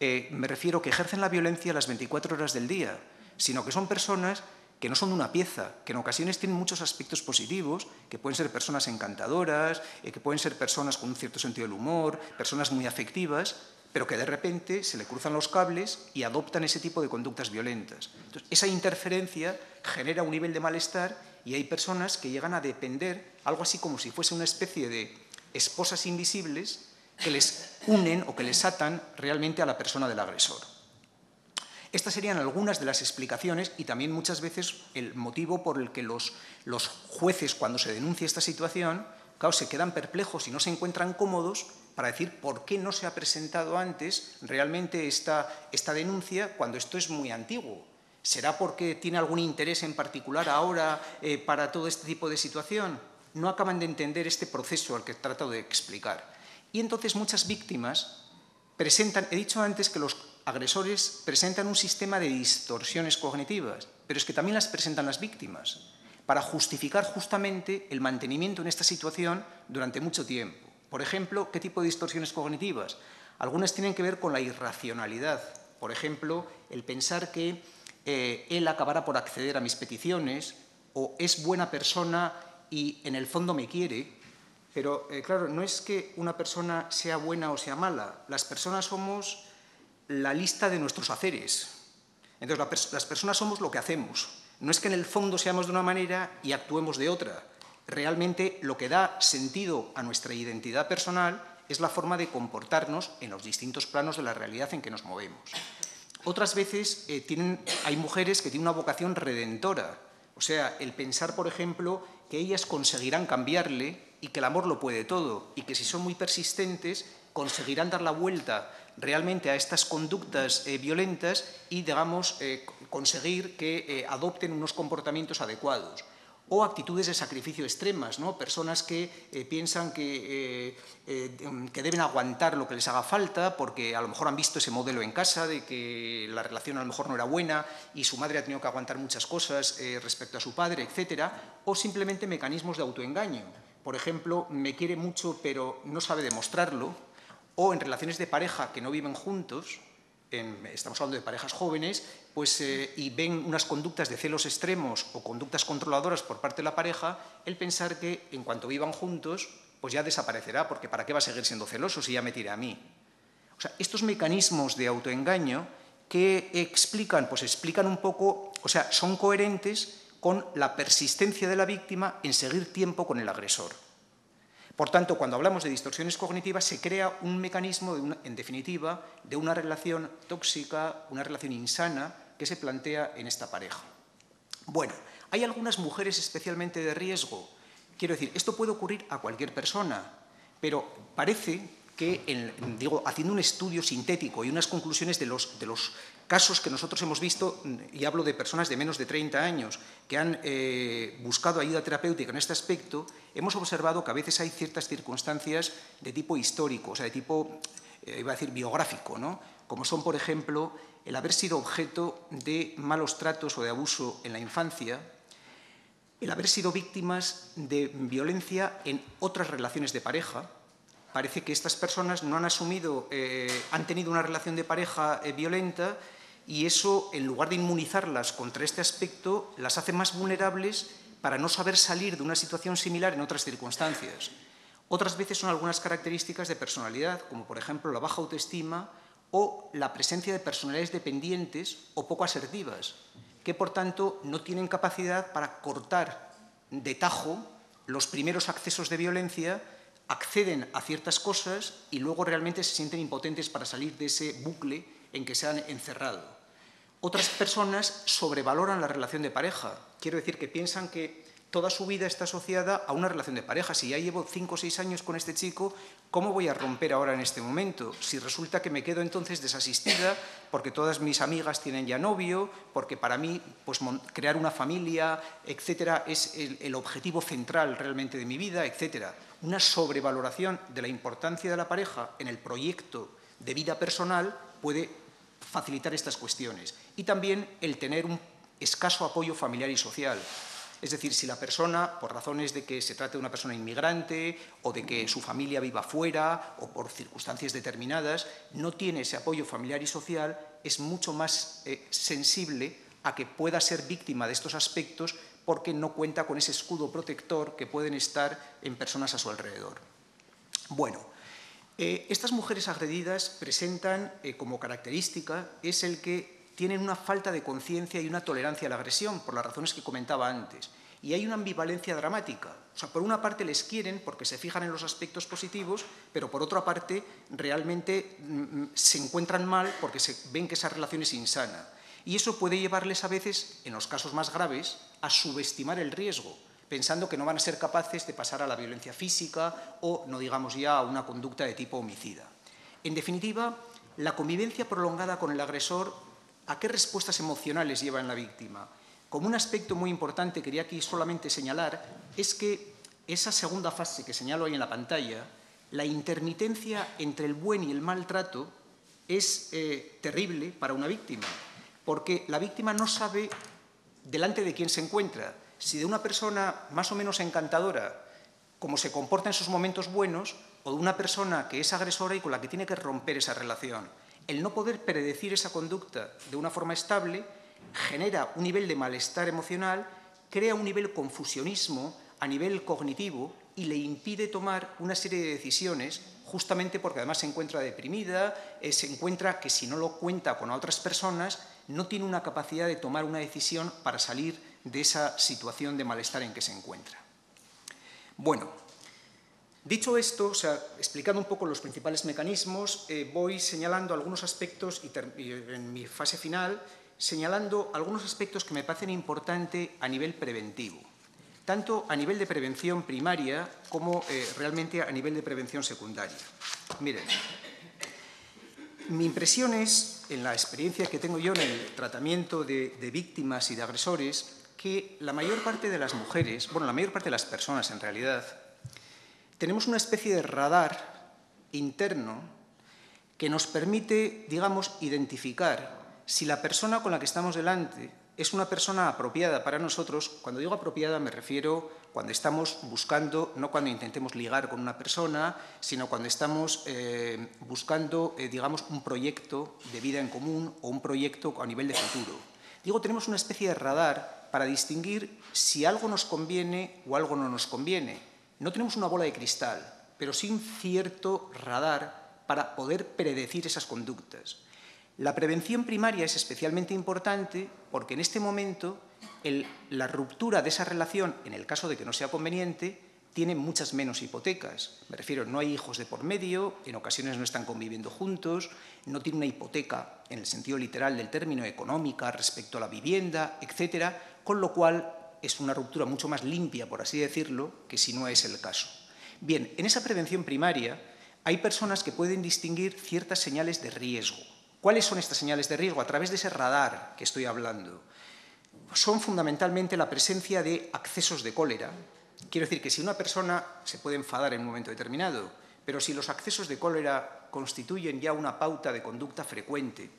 eh, me refiero, que ejercen la violencia las 24 horas del día, sino que son personas que no son una pieza, que en ocasiones tienen muchos aspectos positivos, que pueden ser personas encantadoras, eh, que pueden ser personas con un cierto sentido del humor, personas muy afectivas, pero que de repente se le cruzan los cables y adoptan ese tipo de conductas violentas. Entonces, esa interferencia genera un nivel de malestar y hay personas que llegan a depender, algo así como si fuese una especie de esposas invisibles que les unen o que les atan realmente a la persona del agresor. Estas serían algunas de las explicaciones y también muchas veces el motivo por el que los, jueces, cuando se denuncia esta situación, claro, se quedan perplejos y no se encuentran cómodos para decir por qué no se ha presentado antes realmente esta, esta denuncia cuando esto es muy antiguo. ¿Será porque tiene algún interés en particular ahora eh, para todo este tipo de situación? No acaban de entender este proceso al que he tratado de explicar. Y entonces muchas víctimas presentan, he dicho antes que los agresores presentan un sistema de distorsiones cognitivas, pero es que también las presentan las víctimas, para justificar justamente el mantenimiento en esta situación durante mucho tiempo. Por ejemplo, ¿qué tipo de distorsiones cognitivas? Algunas tienen que ver con la irracionalidad. Por ejemplo, el pensar que eh, él acabará por acceder a mis peticiones o es buena persona y en el fondo me quiere. Pero eh, claro, no es que una persona sea buena o sea mala. Las personas somos la lista de nuestros haceres. Entonces, las personas somos lo que hacemos. No es que en el fondo seamos de una manera y actuemos de otra. Realmente lo que da sentido a nuestra identidad personal es la forma de comportarnos en los distintos planos de la realidad en que nos movemos. Otras veces eh, hay mujeres que tienen una vocación redentora, o sea, el pensar, por ejemplo, que ellas conseguirán cambiarle y que el amor lo puede todo y que si son muy persistentes conseguirán dar la vuelta realmente a estas conductas eh, violentas y, digamos, eh, conseguir que adopten unos comportamientos adecuados. O actitudes de sacrificio extremas, ¿no? personas que piensan que, que, deben aguantar lo que les haga falta porque a lo mejor han visto ese modelo en casa de que la relación a lo mejor no era buena y su madre ha tenido que aguantar muchas cosas respecto a su padre, etc. O simplemente mecanismos de autoengaño por ejemplo, me quiere mucho pero no sabe demostrarlo, o en relaciones de pareja que no viven juntos, estamos hablando de parejas jóvenes, pues, eh, y ven unas conductas de celos extremos o conductas controladoras por parte de la pareja, el pensar que en cuanto vivan juntos, pues ya desaparecerá, porque ¿para qué va a seguir siendo celoso si ya me tira a mí? O sea, estos mecanismos de autoengaño que explican, pues explican un poco, o sea, son coherentes con la persistencia de la víctima en seguir tiempo con el agresor. Por tanto, cuando hablamos de distorsiones cognitivas, se crea un mecanismo, en definitiva, de una relación tóxica, una relación insana que se plantea en esta pareja. Bueno, hay algunas mujeres especialmente de riesgo. Quiero decir, esto puede ocurrir a cualquier persona, pero parece que, digo, haciendo un estudio sintético y unas conclusiones de los, casos que nosotros hemos visto, y hablo de personas de menos de 30 años, que han eh, buscado ayuda terapéutica en este aspecto, hemos observado que a veces hay ciertas circunstancias de tipo histórico, o sea, de tipo, eh, iba a decir, biográfico, ¿no? como son, por ejemplo, el haber sido objeto de malos tratos o de abuso en la infancia, el haber sido víctimas de violencia en otras relaciones de pareja, parece que estas personas no han asumido, eh, han tenido una relación de pareja eh, violenta y eso, en lugar de inmunizarlas contra este aspecto, las hace más vulnerables para no saber salir de una situación similar en otras circunstancias. Otras veces son algunas características de personalidad, como por ejemplo la baja autoestima o la presencia de personalidades dependientes o poco asertivas, que por tanto no tienen capacidad para cortar de tajo los primeros accesos de violencia acceden a ciertas cosas y luego realmente se sienten impotentes para salir de ese bucle en que se han encerrado. Otras personas sobrevaloran la relación de pareja. Quiero decir que piensan que toda su vida está asociada a una relación de pareja. Si ya llevo cinco o seis años con este chico, ¿cómo voy a romper ahora en este momento? Si resulta que me quedo entonces desasistida porque todas mis amigas tienen ya novio, porque para mí pues, crear una familia, etcétera, es el, el objetivo central realmente de mi vida, etcétera una sobrevaloración de la importancia de la pareja en el proyecto de vida personal puede facilitar estas cuestiones. Y también el tener un escaso apoyo familiar y social. Es decir, si la persona, por razones de que se trate de una persona inmigrante o de que su familia viva fuera o por circunstancias determinadas, no tiene ese apoyo familiar y social, es mucho más eh, sensible a que pueda ser víctima de estos aspectos porque no cuenta con ese escudo protector que pueden estar en personas a su alrededor. Bueno, eh, estas mujeres agredidas presentan eh, como característica es el que tienen una falta de conciencia y una tolerancia a la agresión, por las razones que comentaba antes. Y hay una ambivalencia dramática. O sea, por una parte les quieren porque se fijan en los aspectos positivos, pero por otra parte realmente mm, mm, se encuentran mal porque se ven que esa relación es insana. Y eso puede llevarles a veces, en los casos más graves, a subestimar el riesgo, pensando que no van a ser capaces de pasar a la violencia física o, no digamos ya, a una conducta de tipo homicida. En definitiva, la convivencia prolongada con el agresor, ¿a qué respuestas emocionales lleva en la víctima? Como un aspecto muy importante, quería aquí solamente señalar, es que esa segunda fase que señalo ahí en la pantalla, la intermitencia entre el buen y el mal trato, es eh, terrible para una víctima porque la víctima no sabe delante de quién se encuentra. Si de una persona más o menos encantadora, como se comporta en sus momentos buenos, o de una persona que es agresora y con la que tiene que romper esa relación. El no poder predecir esa conducta de una forma estable genera un nivel de malestar emocional, crea un nivel confusionismo a nivel cognitivo y le impide tomar una serie de decisiones justamente porque además se encuentra deprimida, eh, se encuentra que si no lo cuenta con otras personas no tiene una capacidad de tomar una decisión para salir de esa situación de malestar en que se encuentra. Bueno, dicho esto, o sea, explicando un poco los principales mecanismos, eh, voy señalando algunos aspectos y, en mi fase final, señalando algunos aspectos que me parecen importantes a nivel preventivo, tanto a nivel de prevención primaria como eh, realmente a nivel de prevención secundaria. Miren, mi impresión es, en la experiencia que tengo yo en el tratamiento de, víctimas y de agresores, que la mayor parte de las mujeres, bueno, la mayor parte de las personas en realidad, tenemos una especie de radar interno que nos permite, digamos, identificar si la persona con la que estamos delante es una persona apropiada para nosotros. Cuando digo apropiada me refiero cuando estamos buscando, no cuando intentemos ligar con una persona, sino cuando estamos eh, buscando, eh, digamos, un proyecto de vida en común o un proyecto a nivel de futuro. Digo, tenemos una especie de radar para distinguir si algo nos conviene o algo no nos conviene. No tenemos una bola de cristal, pero sí un cierto radar para poder predecir esas conductas. La prevención primaria es especialmente importante porque en este momento la ruptura de esa relación, en el caso de que no sea conveniente, tiene muchas menos hipotecas. Me refiero, no hay hijos de por medio, en ocasiones no están conviviendo juntos, no tiene una hipoteca en el sentido literal del término económica respecto a la vivienda, etcétera, con lo cual es una ruptura mucho más limpia, por así decirlo, que si no es el caso. Bien, en esa prevención primaria hay personas que pueden distinguir ciertas señales de riesgo. ¿Cuáles son estas señales de riesgo? A través de ese radar que estoy hablando. Son fundamentalmente la presencia de accesos de cólera. Quiero decir que si una persona se puede enfadar en un momento determinado, pero si los accesos de cólera constituyen ya una pauta de conducta frecuente,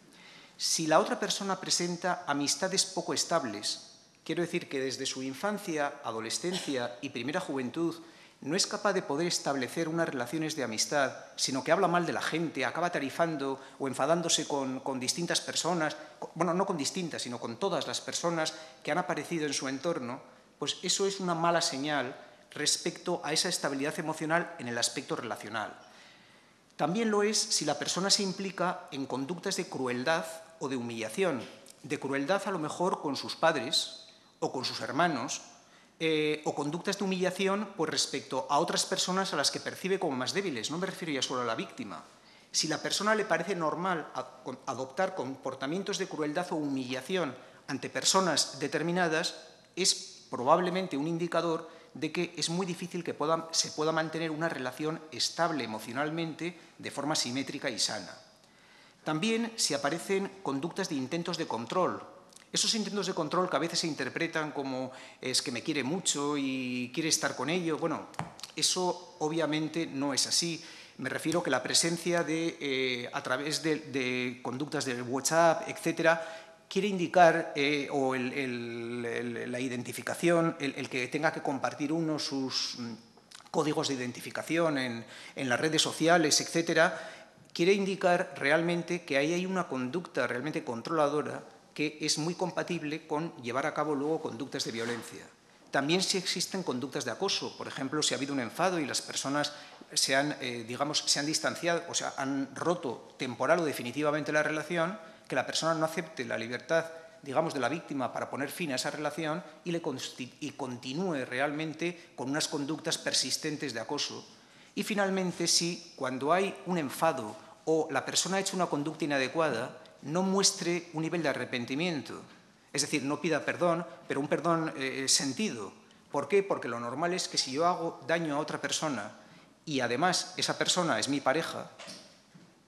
si la otra persona presenta amistades poco estables, quiero decir que desde su infancia, adolescencia y primera juventud no es capaz de poder establecer unas relaciones de amistad, sino que habla mal de la gente, acaba tarifando o enfadándose con, distintas personas, bueno, no con distintas, sino con todas las personas que han aparecido en su entorno, pues eso es una mala señal respecto a esa estabilidad emocional en el aspecto relacional. También lo es si la persona se implica en conductas de crueldad o de humillación, de crueldad a lo mejor con sus padres o con sus hermanos, eh, o conductas de humillación pues, respecto a otras personas a las que percibe como más débiles. No me refiero ya solo a la víctima. Si la persona le parece normal adoptar comportamientos de crueldad o humillación ante personas determinadas, es probablemente un indicador de que es muy difícil que se pueda mantener una relación estable emocionalmente de forma simétrica y sana. También si aparecen conductas de intentos de control, esos intentos de control que a veces se interpretan como es que me quiere mucho y quiere estar con ello, bueno, eso obviamente no es así. Me refiero que la presencia de, eh, a través de, conductas de WhatsApp, etcétera, quiere indicar, eh, o la identificación, el, que tenga que compartir uno sus mm, códigos de identificación en, en las redes sociales, etcétera, quiere indicar realmente que ahí hay una conducta realmente controladora que es muy compatible con llevar a cabo luego conductas de violencia. También si existen conductas de acoso, por ejemplo, si ha habido un enfado y las personas se han, eh, digamos, se han distanciado o sea, han roto temporal o definitivamente la relación, que la persona no acepte la libertad digamos, de la víctima para poner fin a esa relación y, le y continúe realmente con unas conductas persistentes de acoso. Y finalmente, si cuando hay un enfado o la persona ha hecho una conducta inadecuada, no muestre un nivel de arrepentimiento. Es decir, no pida perdón, pero un perdón eh, sentido. ¿Por qué? Porque lo normal es que si yo hago daño a otra persona y además esa persona es mi pareja,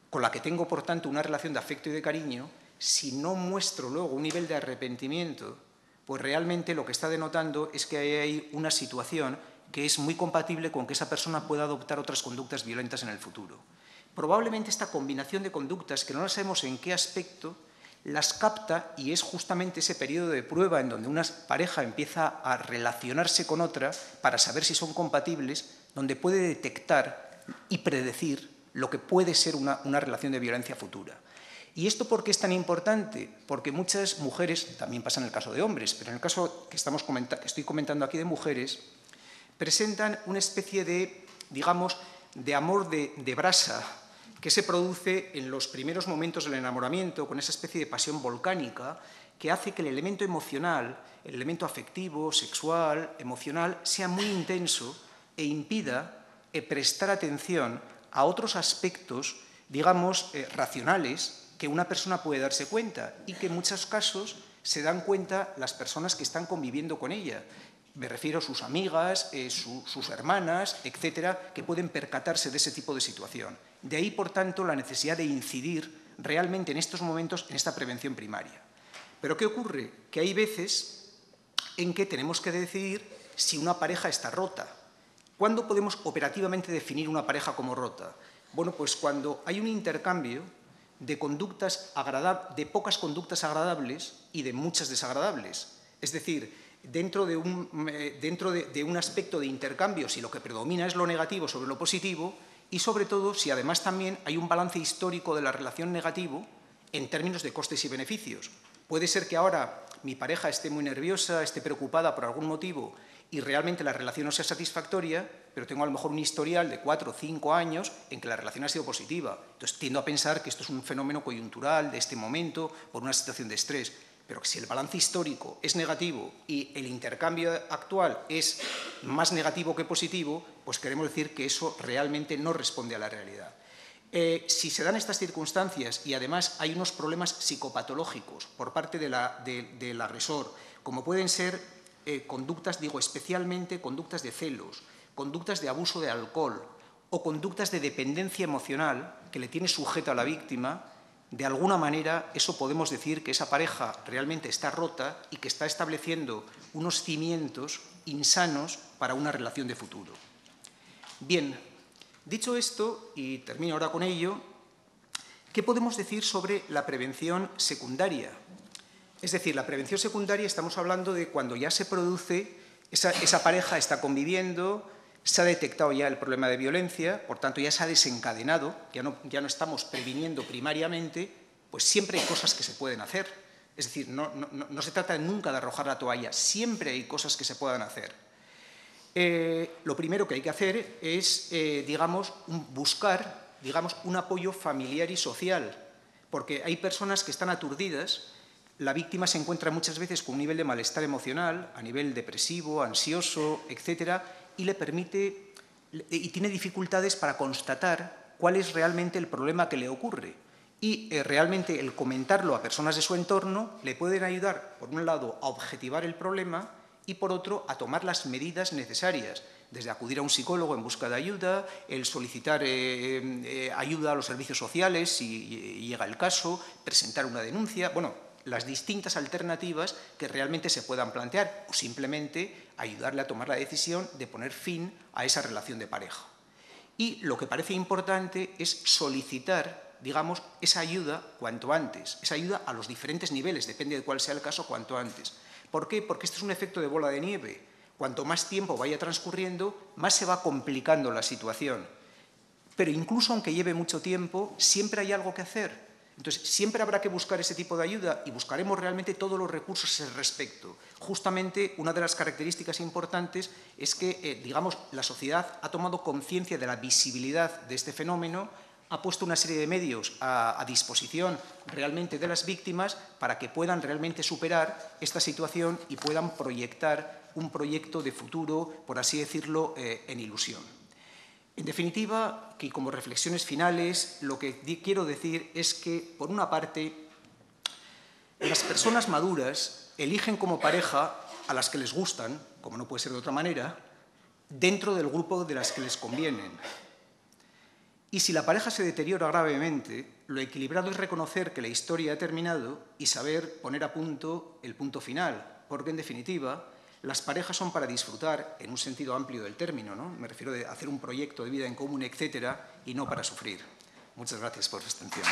con la que tengo por tanto una relación de afecto y de cariño, si no muestro luego un nivel de arrepentimiento, pues realmente lo que está denotando es que hay una situación que es muy compatible con que esa persona pueda adoptar otras conductas violentas en el futuro probablemente esta combinación de conductas, que no sabemos en qué aspecto, las capta y es justamente ese periodo de prueba en donde una pareja empieza a relacionarse con otra para saber si son compatibles, donde puede detectar y predecir lo que puede ser una, relación de violencia futura. ¿Y esto por qué es tan importante? Porque muchas mujeres, también pasa en el caso de hombres, pero en el caso que, estamos que estoy comentando aquí de mujeres, presentan una especie de, digamos, de amor de brasa que se produce en los primeros momentos del enamoramiento, con esa especie de pasión volcánica que hace que el elemento emocional, el elemento afectivo, sexual, emocional, sea muy intenso e impida eh, prestar atención a otros aspectos, digamos, eh, racionales que una persona puede darse cuenta y que en muchos casos se dan cuenta las personas que están conviviendo con ella. Me refiero a sus amigas, eh, sus hermanas, etcétera, que pueden percatarse de ese tipo de situación. De ahí, por tanto, la necesidad de incidir realmente en estos momentos en esta prevención primaria. Pero ¿qué ocurre? Que hay veces en que tenemos que decidir si una pareja está rota. ¿Cuándo podemos operativamente definir una pareja como rota? Bueno, pues cuando hay un intercambio de, conductas de pocas conductas agradables y de muchas desagradables. Es decir, dentro, de un, eh, dentro de un aspecto de intercambio, si lo que predomina es lo negativo sobre lo positivo, y sobre todo si además también hay un balance histórico de la relación negativo en términos de costes y beneficios. Puede ser que ahora mi pareja esté muy nerviosa, esté preocupada por algún motivo y realmente la relación no sea satisfactoria, pero tengo a lo mejor un historial de cuatro o cinco años en que la relación ha sido positiva. Entonces tiendo a pensar que esto es un fenómeno coyuntural de este momento por una situación de estrés. Pero si el balance histórico es negativo y el intercambio actual es más negativo que positivo, pues queremos decir que eso realmente no responde a la realidad. Eh, si se dan estas circunstancias y además hay unos problemas psicopatológicos por parte del agresor, como pueden ser eh, conductas, digo especialmente conductas de celos, conductas de abuso de alcohol o conductas de dependencia emocional que le tiene sujeta a la víctima, de alguna manera eso podemos decir que esa pareja realmente está rota y que está estableciendo unos cimientos insanos para una relación de futuro. Bien, Dicho esto, y termino ahora con ello, ¿qué podemos decir sobre la prevención secundaria? Es decir, la prevención secundaria estamos hablando de cuando ya se produce, esa, pareja está conviviendo, se ha detectado ya el problema de violencia, por tanto ya se ha desencadenado, ya no, estamos previniendo primariamente, pues siempre hay cosas que se pueden hacer. Es decir, no, no se trata nunca de arrojar la toalla, siempre hay cosas que se puedan hacer. Eh, lo primero que hay que hacer es, eh, digamos, buscar digamos, un apoyo familiar y social, porque hay personas que están aturdidas, la víctima se encuentra muchas veces con un nivel de malestar emocional, a nivel depresivo, ansioso, etcétera, y le permite y tiene dificultades para constatar cuál es realmente el problema que le ocurre. Y eh, realmente el comentarlo a personas de su entorno le pueden ayudar, por un lado, a objetivar el problema y, por otro, a tomar las medidas necesarias, desde acudir a un psicólogo en busca de ayuda, el solicitar eh, eh, ayuda a los servicios sociales si llega el caso, presentar una denuncia, bueno, las distintas alternativas que realmente se puedan plantear o simplemente ayudarle a tomar la decisión de poner fin a esa relación de pareja. Y lo que parece importante es solicitar, digamos, esa ayuda cuanto antes, esa ayuda a los diferentes niveles, depende de cuál sea el caso, cuanto antes. ¿Por qué? Porque este es un efecto de bola de nieve. Cuanto más tiempo vaya transcurriendo, más se va complicando la situación. Pero incluso aunque lleve mucho tiempo, siempre hay algo que hacer. Entonces, siempre habrá que buscar ese tipo de ayuda y buscaremos realmente todos los recursos al respecto. Justamente una de las características importantes es que, eh, digamos, la sociedad ha tomado conciencia de la visibilidad de este fenómeno, ha puesto una serie de medios a, disposición realmente de las víctimas para que puedan realmente superar esta situación y puedan proyectar un proyecto de futuro, por así decirlo, eh, en ilusión. En definitiva, que como reflexiones finales, lo que quiero decir es que, por una parte, las personas maduras eligen como pareja a las que les gustan, como no puede ser de otra manera, dentro del grupo de las que les convienen. Y si la pareja se deteriora gravemente, lo equilibrado es reconocer que la historia ha terminado y saber poner a punto el punto final, porque en definitiva las parejas son para disfrutar en un sentido amplio del término, ¿no? me refiero a hacer un proyecto de vida en común, etcétera, y no para sufrir. Muchas gracias por su atención.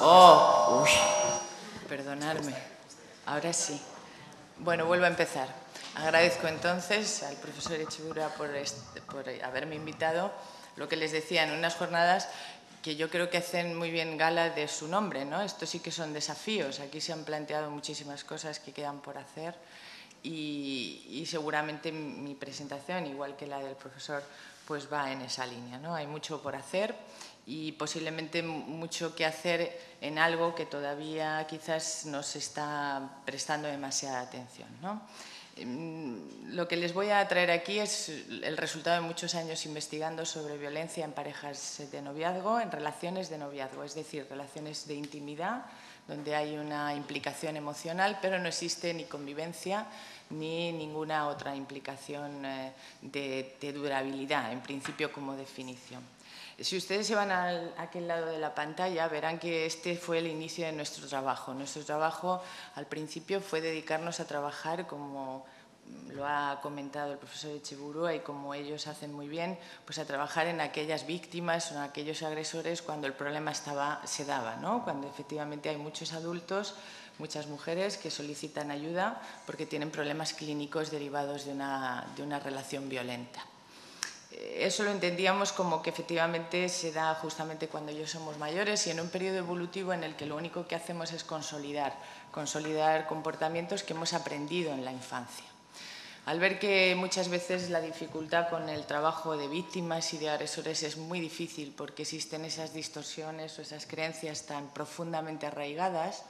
Oh, uy, perdonadme. Ahora sí. Bueno, vuelvo a empezar. Agradezco entonces al profesor Echibura por, por haberme invitado. Lo que les decía, en unas jornadas que yo creo que hacen muy bien gala de su nombre, ¿no? Estos sí que son desafíos. Aquí se han planteado muchísimas cosas que quedan por hacer y, seguramente mi presentación, igual que la del profesor, pues va en esa línea. ¿no? Hay mucho por hacer y posiblemente mucho que hacer en algo que todavía quizás no se está prestando demasiada atención. ¿no? Em, lo que les voy a traer aquí es el resultado de muchos años investigando sobre violencia en parejas de noviazgo, en relaciones de noviazgo, es decir, relaciones de intimidad, donde hay una implicación emocional, pero no existe ni convivencia ni ninguna otra implicación eh, de, durabilidad, en principio como definición. Si ustedes se van a aquel lado de la pantalla, verán que este fue el inicio de nuestro trabajo. Nuestro trabajo al principio fue dedicarnos a trabajar como lo ha comentado el profesor Echeburúa y como ellos hacen muy bien, pues a trabajar en aquellas víctimas o en aquellos agresores cuando el problema se daba, ¿no? cuando efectivamente hay muchos adultos muchas mujeres que solicitan ayuda porque tienen problemas clínicos derivados de una, de una relación violenta. Eso lo entendíamos como que efectivamente se da justamente cuando ellos somos mayores y en un periodo evolutivo en el que lo único que hacemos es consolidar, consolidar comportamientos que hemos aprendido en la infancia. Al ver que muchas veces la dificultad con el trabajo de víctimas y de agresores es muy difícil porque existen esas distorsiones o esas creencias tan profundamente arraigadas,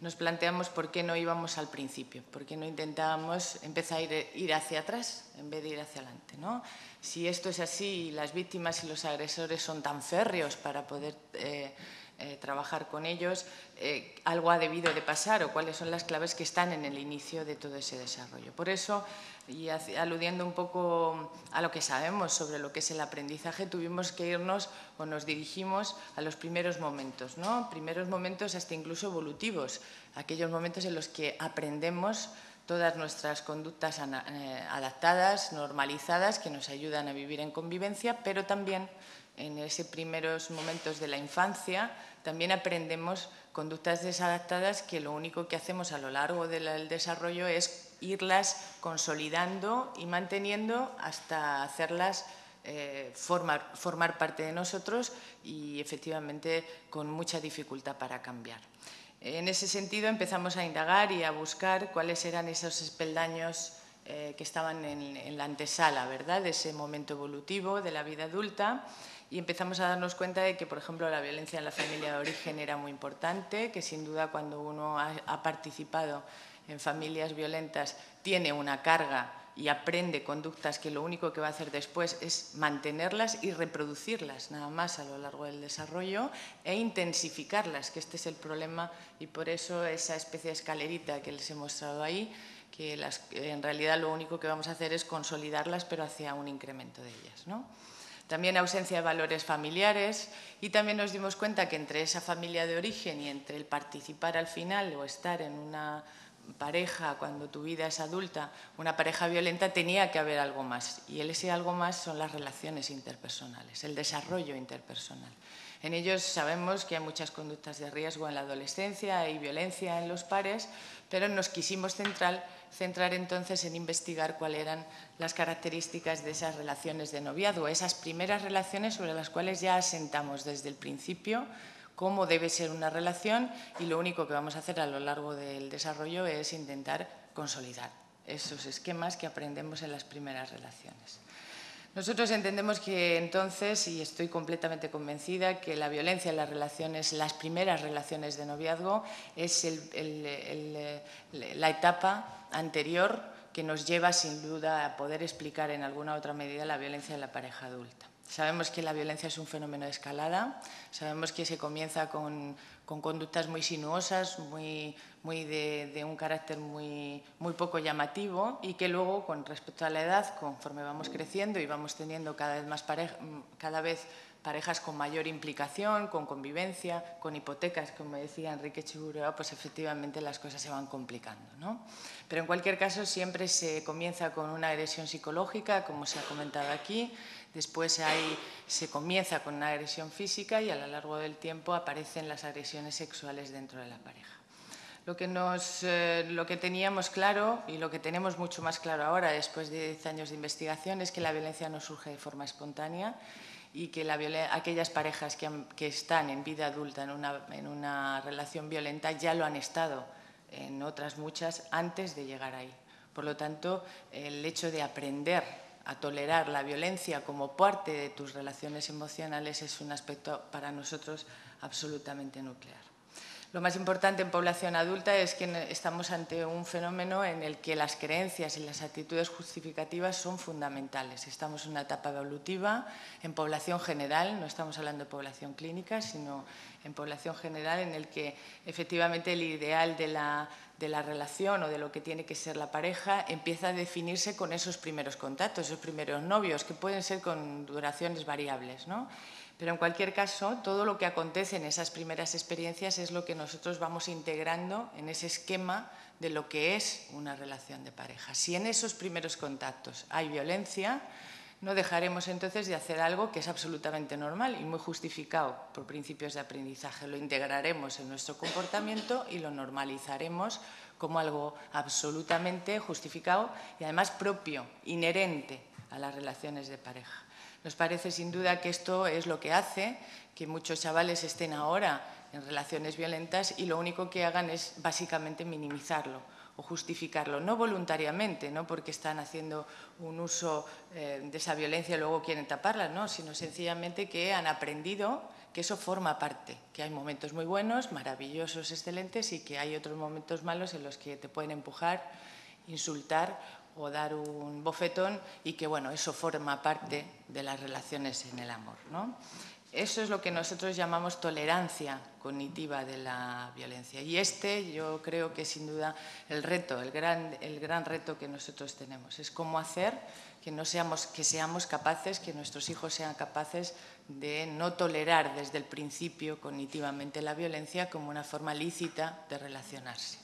nos planteamos por qué no íbamos al principio, por qué no intentábamos empezar a ir, hacia atrás en vez de ir hacia adelante. ¿no? Si esto es así y las víctimas y los agresores son tan férreos para poder eh, eh, trabajar con ellos, eh, algo ha debido de pasar o cuáles son las claves que están en el inicio de todo ese desarrollo. Por eso y aludiendo un poco a lo que sabemos sobre lo que es el aprendizaje, tuvimos que irnos o nos dirigimos a los primeros momentos, ¿no? primeros momentos hasta incluso evolutivos, aquellos momentos en los que aprendemos todas nuestras conductas eh, adaptadas, normalizadas, que nos ayudan a vivir en convivencia, pero también en esos primeros momentos de la infancia también aprendemos conductas desadaptadas que lo único que hacemos a lo largo del desarrollo es irlas consolidando y manteniendo hasta hacerlas eh, formar, formar parte de nosotros y efectivamente con mucha dificultad para cambiar. En ese sentido empezamos a indagar y a buscar cuáles eran esos espeldaños eh, que estaban en, en, la antesala ¿verdad? de ese momento evolutivo de la vida adulta y empezamos a darnos cuenta de que, por ejemplo, la violencia en la familia de origen era muy importante, que sin duda cuando uno ha, participado en familias violentas tiene una carga y aprende conductas que lo único que va a hacer después es mantenerlas y reproducirlas nada más a lo largo del desarrollo e intensificarlas, que este es el problema y por eso esa especie de escalerita que les he mostrado ahí, que en realidad lo único que vamos a hacer es consolidarlas pero hacia un incremento de ellas. ¿no? También ausencia de valores familiares y también nos dimos cuenta que entre esa familia de origen y entre el participar al final o estar en una pareja cuando tu vida es adulta, una pareja violenta, tenía que haber algo más. Y ese algo más son las relaciones interpersonales, el desarrollo interpersonal. En ellos sabemos que hay muchas conductas de riesgo en la adolescencia, hay violencia en los pares, pero nos quisimos centrar, centrar entonces en investigar cuáles eran las características de esas relaciones de noviazgo, esas primeras relaciones sobre las cuales ya asentamos desde el principio cómo debe ser una relación y lo único que vamos a hacer a lo largo del desarrollo es intentar consolidar esos esquemas que aprendemos en las primeras relaciones. Nosotros entendemos que entonces, y estoy completamente convencida, que la violencia en las relaciones, las primeras relaciones de noviazgo, es la etapa anterior que nos lleva sin duda a poder explicar en alguna otra medida la violencia en la pareja adulta. Sabemos que la violencia es un fenómeno de escalada, sabemos que se comienza con, conductas muy sinuosas, muy, muy de, un carácter muy, muy poco llamativo y que luego, con respecto a la edad, conforme vamos creciendo y vamos teniendo cada vez, más pareja, cada vez parejas con mayor implicación, con convivencia, con hipotecas, como decía Enrique Chiguroa, pues efectivamente las cosas se van complicando. ¿no? Pero en cualquier caso siempre se comienza con una agresión psicológica, como se ha comentado aquí, Después se comienza con una agresión física y a lo largo del tiempo aparecen las agresiones sexuales dentro de la pareja. Lo que, eh, lo que teníamos claro y lo que tenemos mucho más claro ahora, después de 10 años de investigación, es que la violencia no surge de forma espontánea y que aquellas parejas que, están en vida adulta en una, relación violenta ya lo han estado en otras muchas antes de llegar ahí. Por lo tanto, el hecho de aprender a tolerar la violencia como parte de tus relaciones emocionales es un aspecto para nosotros absolutamente nuclear. Lo más importante en población adulta es que estamos ante un fenómeno en el que las creencias y las actitudes justificativas son fundamentales. Estamos en una etapa evolutiva en población general, no estamos hablando de población clínica, sino en población general en el que efectivamente el ideal de la, de la relación o de lo que tiene que ser la pareja empieza a definirse con esos primeros contactos, esos primeros novios, que pueden ser con duraciones variables. ¿no? Pero en cualquier caso, todo lo que acontece en esas primeras experiencias es lo que nosotros vamos integrando en ese esquema de lo que es una relación de pareja. Si en esos primeros contactos hay violencia, no dejaremos entonces de hacer algo que es absolutamente normal y muy justificado por principios de aprendizaje. Lo integraremos en nuestro comportamiento y lo normalizaremos como algo absolutamente justificado y además propio, inherente a las relaciones de pareja. Nos parece sin duda que esto es lo que hace que muchos chavales estén ahora en relaciones violentas y lo único que hagan es básicamente minimizarlo o justificarlo, no voluntariamente, no porque están haciendo un uso eh, de esa violencia y luego quieren taparla, no, sino sencillamente que han aprendido que eso forma parte, que hay momentos muy buenos, maravillosos, excelentes y que hay otros momentos malos en los que te pueden empujar, insultar o dar un bofetón y que bueno, eso forma parte de las relaciones en el amor. ¿no? Eso es lo que nosotros llamamos tolerancia cognitiva de la violencia. Y este yo creo que sin duda el reto, el gran, el gran reto que nosotros tenemos. Es cómo hacer que, no seamos, que seamos capaces, que nuestros hijos sean capaces de no tolerar desde el principio cognitivamente la violencia como una forma lícita de relacionarse.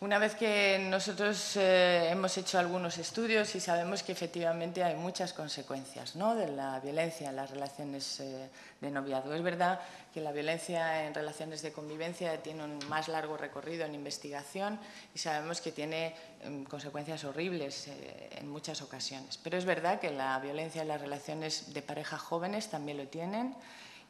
Una vez que nosotros eh, hemos hecho algunos estudios y sabemos que efectivamente hay muchas consecuencias ¿no? de la violencia en las relaciones eh, de noviazgo. Es verdad que la violencia en relaciones de convivencia tiene un más largo recorrido en investigación y sabemos que tiene em, consecuencias horribles eh, en muchas ocasiones. Pero es verdad que la violencia en las relaciones de pareja jóvenes también lo tienen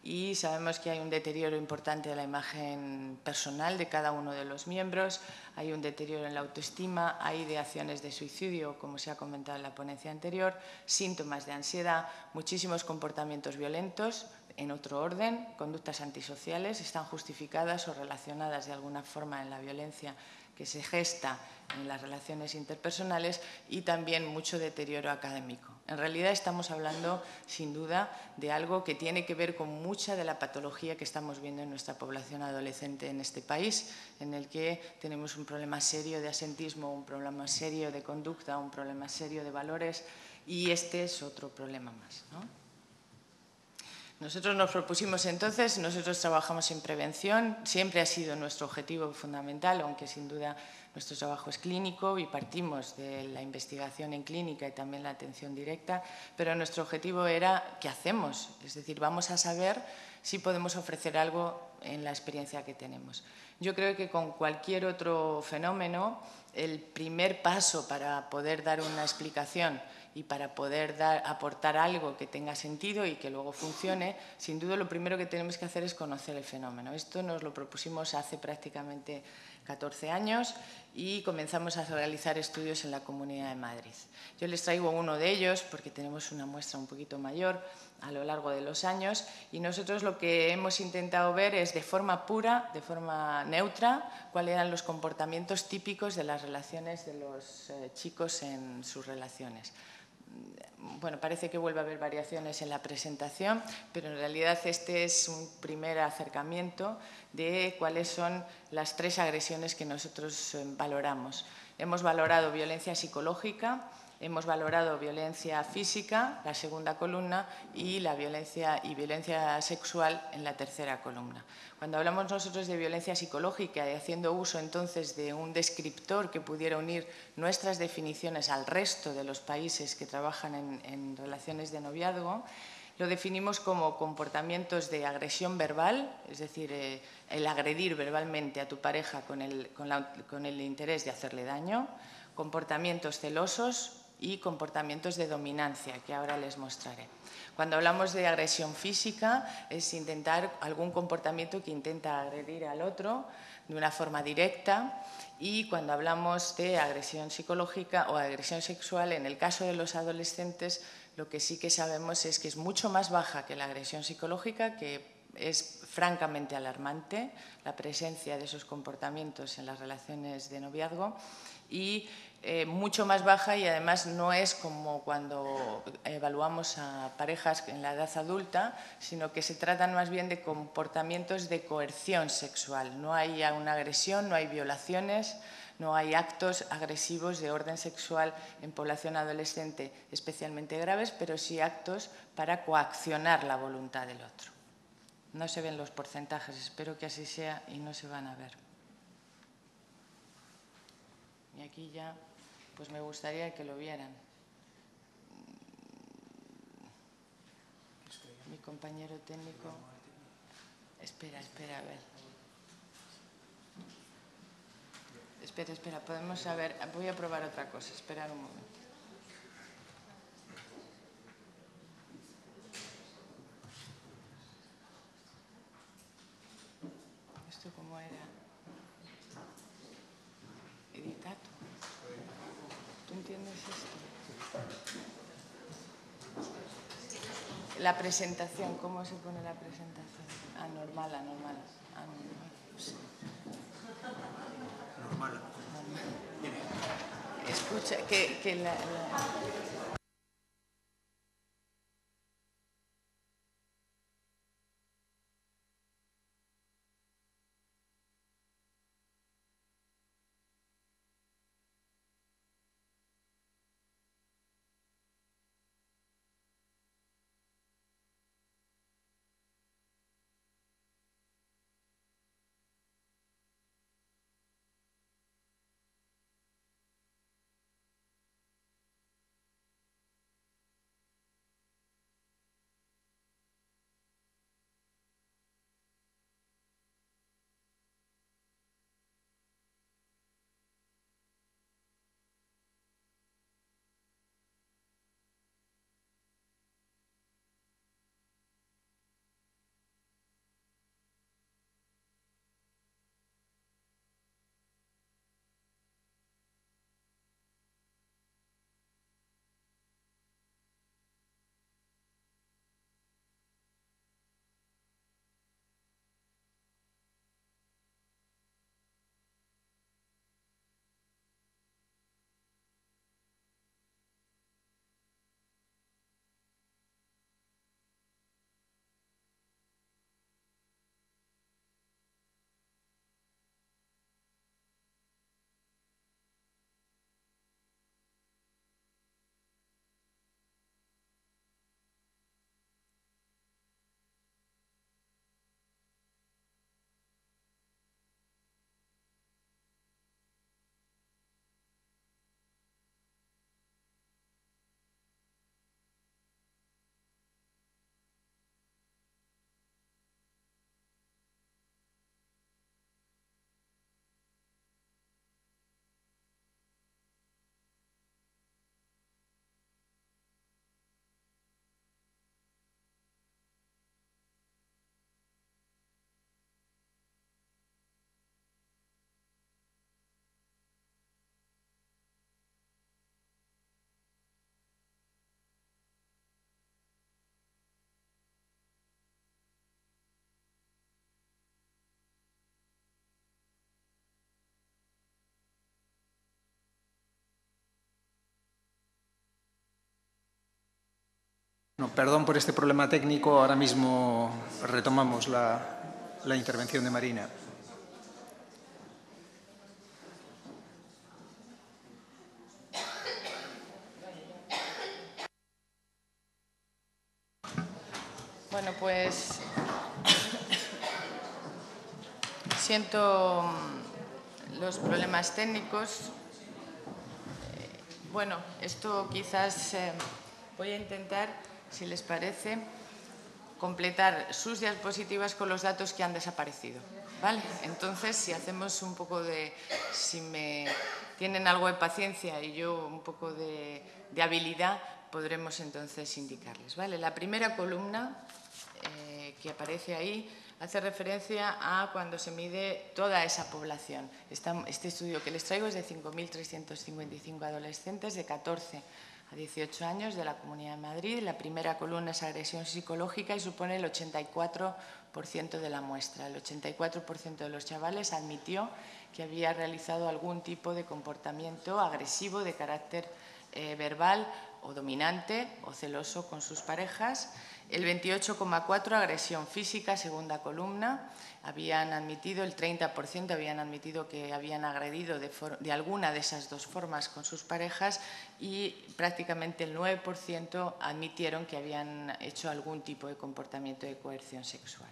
y sabemos que hay un deterioro importante de la imagen personal de cada uno de los miembros, hay un deterioro en la autoestima, hay ideaciones de suicidio, como se ha comentado en la ponencia anterior, síntomas de ansiedad, muchísimos comportamientos violentos en otro orden, conductas antisociales, están justificadas o relacionadas de alguna forma en la violencia que se gesta en las relaciones interpersonales y también mucho deterioro académico. En realidad estamos hablando, sin duda, de algo que tiene que ver con mucha de la patología que estamos viendo en nuestra población adolescente en este país, en el que tenemos un problema serio de asentismo, un problema serio de conducta, un problema serio de valores y este es otro problema más. Nosotros nos propusimos entonces, nosotros trabajamos en prevención, siempre ha sido nuestro objetivo fundamental, aunque sin duda nuestro trabajo es clínico y partimos de la investigación en clínica y también la atención directa, pero nuestro objetivo era qué hacemos, es decir, vamos a saber si podemos ofrecer algo en la experiencia que tenemos. Yo creo que con cualquier otro fenómeno, el primer paso para poder dar una explicación y para poder dar, aportar algo que tenga sentido y que luego funcione, sin duda lo primero que tenemos que hacer es conocer el fenómeno. Esto nos lo propusimos hace prácticamente 14 años y comenzamos a realizar estudios en la Comunidad de Madrid. Yo les traigo uno de ellos porque tenemos una muestra un poquito mayor a lo largo de los años y nosotros lo que hemos intentado ver es de forma pura, de forma neutra, cuáles eran los comportamientos típicos de las relaciones de los eh, chicos en sus relaciones bueno, parece que vuelve a haber variaciones en la presentación, pero en realidad este es un primer acercamiento de cuáles son las tres agresiones que nosotros eh, valoramos. Hemos valorado violencia psicológica, Hemos valorado violencia física, la segunda columna, y violencia sexual en la tercera columna. Cuando hablamos nosotros de violencia psicológica y haciendo uso entonces de un descriptor que pudiera unir nuestras definiciones al resto de los países que trabajan en, relaciones de noviazgo, lo definimos como comportamientos de agresión verbal, es decir, eh, el agredir verbalmente a tu pareja con el, con el interés de hacerle daño, comportamientos celosos y comportamientos de dominancia, que ahora les mostraré. Cuando hablamos de agresión física, es intentar algún comportamiento que intenta agredir al otro de una forma directa y cuando hablamos de agresión psicológica o agresión sexual, en el caso de los adolescentes, lo que sí que sabemos es que es mucho más baja que la agresión psicológica, que es francamente alarmante la presencia de esos comportamientos en las relaciones de noviazgo y eh, mucho más baja y además no es como cuando evaluamos a parejas en la edad adulta, sino que se tratan más bien de comportamientos de coerción sexual. No hay una agresión, no hay violaciones, no hay actos agresivos de orden sexual en población adolescente especialmente graves, pero sí actos para coaccionar la voluntad del otro. No se ven los porcentajes, espero que así sea y no se van a ver. Y aquí ya pues me gustaría que lo vieran. Mi compañero técnico. Espera, espera, a ver. Espera, espera, podemos saber. Voy a probar otra cosa, esperar un momento. ¿Esto cómo era? La presentación, ¿cómo se pone la presentación? Anormal, anormal. anormal. Sí. Normal. Escucha, que, que la Perdón por este problema técnico. Ahora mismo retomamos la, intervención de Marina. Bueno, pues siento mm, los problemas técnicos. Eh, bueno, esto quizás eh, voy a intentar si les parece, completar sus diapositivas con los datos que han desaparecido. ¿Vale? Entonces, si hacemos un poco de... Si me tienen algo de paciencia y yo un poco de, habilidad, podremos entonces indicarles. ¿vale? La primera columna eh, que aparece ahí hace referencia a cuando se mide toda esa población. este estudio que les traigo es de 5.355 adolescentes de 14 a 18 años de la Comunidad de Madrid. La primera columna es agresión psicológica y supone el 84% de la muestra. El 84% de los chavales admitió que había realizado algún tipo de comportamiento agresivo de carácter eh, verbal o dominante o celoso con sus parejas. El 28,4 agresión física, segunda columna. Habían admitido, el 30% habían admitido que habían agredido de, alguna de esas dos formas con sus parejas y prácticamente el 9% admitieron que habían hecho algún tipo de comportamiento de coerción sexual.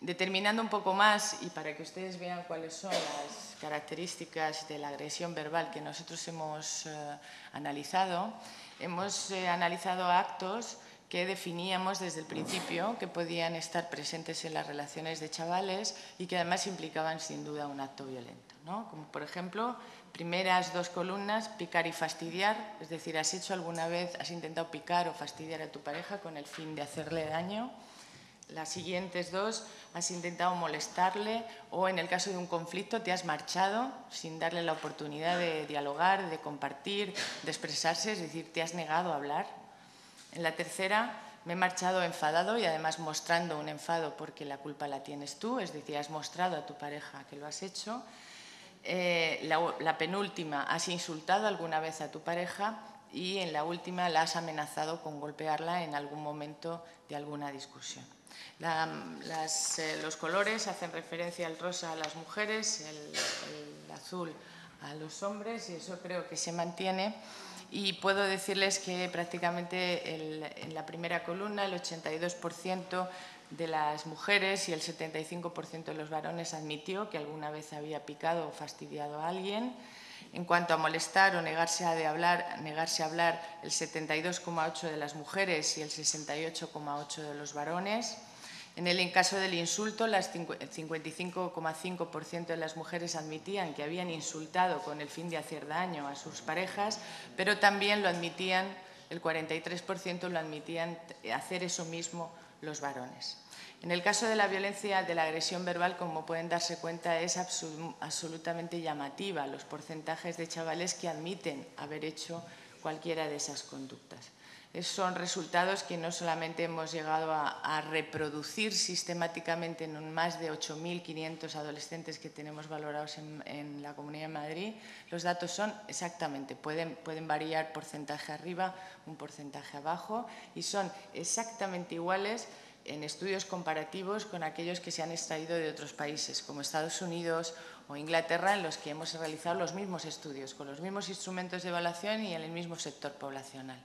Determinando un poco más y para que ustedes vean cuáles son las características de la agresión verbal que nosotros hemos eh, analizado, hemos eh, analizado actos que definíamos desde el principio que podían estar presentes en las relaciones de chavales y que además implicaban sin duda un acto violento. ¿no? Como por ejemplo, primeras dos columnas, picar y fastidiar, es decir, has hecho alguna vez, has intentado picar o fastidiar a tu pareja con el fin de hacerle daño las siguientes dos has intentado molestarle o en el caso de un conflicto te has marchado sin darle la oportunidad de dialogar, de compartir, de expresarse, es decir, te has negado a hablar. En la tercera me he marchado enfadado y además mostrando un enfado porque la culpa la tienes tú, es decir, has mostrado a tu pareja que lo has hecho. Eh, la, penúltima, has insultado alguna vez a tu pareja y en la última la has amenazado con golpearla en algún momento de alguna discusión. Eh, los colores hacen referencia al rosa a las mujeres, el, azul a los hombres y eso creo que se mantiene. Y puedo decirles que prácticamente en la primera columna el 82% de las mujeres y el 75% de los varones admitió que alguna vez había picado o fastidiado a alguien. En cuanto a molestar o negarse a, hablar, negarse a hablar, el 72,8% de las mujeres y el 68,8% de los varones. En el caso del insulto, el 55,5% de las mujeres admitían que habían insultado con el fin de hacer daño a sus parejas, pero también lo admitían, el 43% lo admitían hacer eso mismo los varones. En el caso de la violencia, de la agresión verbal, como pueden darse cuenta, es absolutamente llamativa los porcentajes de chavales que admiten haber hecho cualquiera de esas conductas son resultados que no solamente hemos llegado a, reproducir sistemáticamente en más de 8.500 adolescentes que tenemos valorados en, la Comunidad de Madrid, los datos son exactamente, pueden, pueden variar porcentaje arriba, un porcentaje abajo, y son exactamente iguales en estudios comparativos con aquellos que se han extraído de otros países, como Estados Unidos o Inglaterra, en los que hemos realizado los mismos estudios, con los mismos instrumentos de evaluación y en el mismo sector poblacional.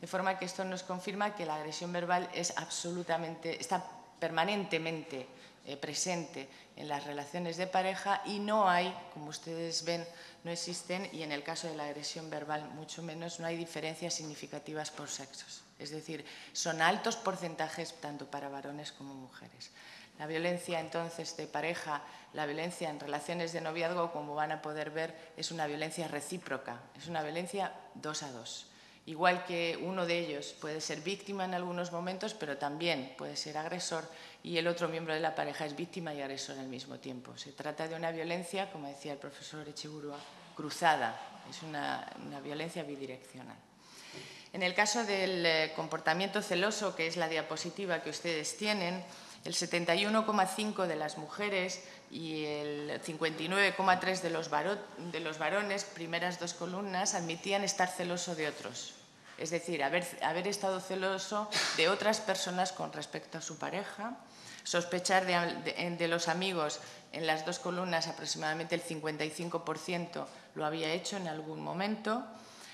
De forma que esto nos confirma que la agresión verbal es absolutamente, está permanentemente eh, presente en las relaciones de pareja y no hay, como ustedes ven, no existen, y en el caso de la agresión verbal mucho menos, no hay diferencias significativas por sexos. Es decir, son altos porcentajes tanto para varones como mujeres. La violencia entonces de pareja, la violencia en relaciones de noviazgo, como van a poder ver, es una violencia recíproca, es una violencia dos a dos. Igual que uno de ellos puede ser víctima en algunos momentos, pero también puede ser agresor y el otro miembro de la pareja es víctima y agresor al mismo tiempo. Se trata de una violencia, como decía el profesor Echeburua, cruzada, es una, una violencia bidireccional. En el caso del eh, comportamiento celoso, que es la diapositiva que ustedes tienen, el 71,5 de las mujeres y el 59,3 de, los varones, primeras dos columnas, admitían estar celoso de otros. Es decir, haber, haber estado celoso de otras personas con respecto a su pareja, sospechar de, de, los amigos en las dos columnas aproximadamente el 55% lo había hecho en algún momento,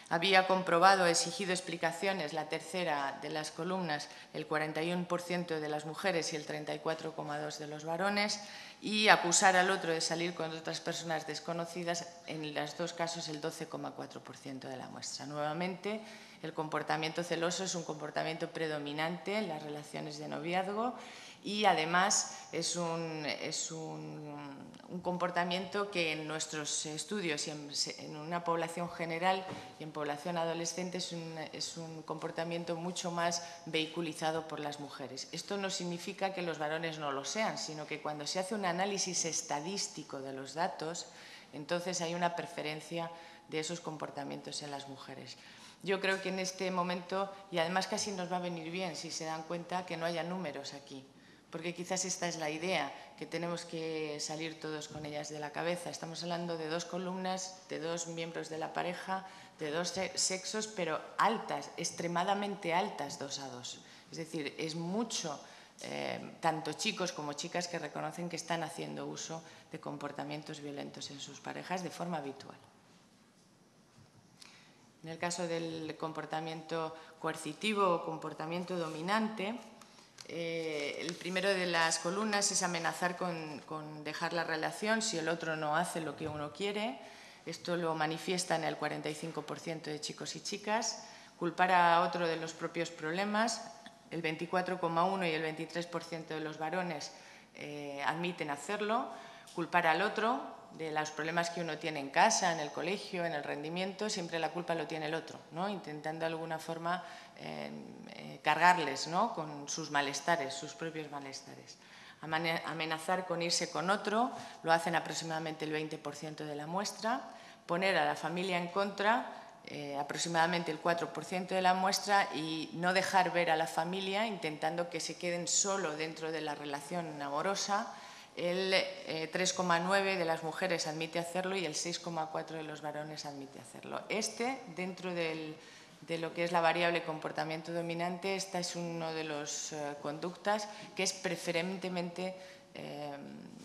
había comprobado, exigido explicaciones, la tercera de las columnas, el 41% de las mujeres y el 34,2% de los varones, y acusar al otro de salir con otras personas desconocidas, en los dos casos el 12,4% de la muestra. Nuevamente, el comportamiento celoso es un comportamiento predominante en las relaciones de noviazgo y además es un, es un, comportamiento que en nuestros estudios y en, una población general y en población adolescente es un, es un, comportamiento mucho más vehiculizado por las mujeres. Esto no significa que los varones no lo sean, sino que cuando se hace un análisis estadístico de los datos, entonces hay una preferencia de esos comportamientos en las mujeres. Yo creo que en este momento, y además casi nos va a venir bien si se dan cuenta que no haya números aquí, porque quizás esta es la idea, que tenemos que salir todos con ellas de la cabeza. Estamos hablando de dos columnas, de dos miembros de la pareja, de dos sexos, pero altas, extremadamente altas dos a dos. Es decir, es mucho, eh, tanto chicos como chicas que reconocen que están haciendo uso de comportamientos violentos en sus parejas de forma habitual. En el caso del comportamiento coercitivo o comportamiento dominante, eh, el primero de las columnas es amenazar con, dejar la relación si el otro no hace lo que uno quiere. Esto lo manifiesta en el 45% de chicos y chicas. Culpar a otro de los propios problemas. El 24,1 y el 23% de los varones eh, admiten hacerlo. Culpar al otro de los problemas que uno tiene en casa, en el colegio, en el rendimiento, siempre la culpa lo tiene el otro, ¿no? intentando de alguna forma eh, cargarles ¿no? con sus malestares, sus propios malestares. Amenazar con irse con otro, lo hacen aproximadamente el 20% de la muestra. Poner a la familia en contra, eh, aproximadamente el 4% de la muestra, y no dejar ver a la familia, intentando que se queden solo dentro de la relación amorosa. El 3,9% eh, de las mujeres admite hacerlo y el 6,4% de los varones admite hacerlo. Este, dentro de lo que es la variable comportamiento dominante, esta es una de las eh, conductas que es preferentemente eh,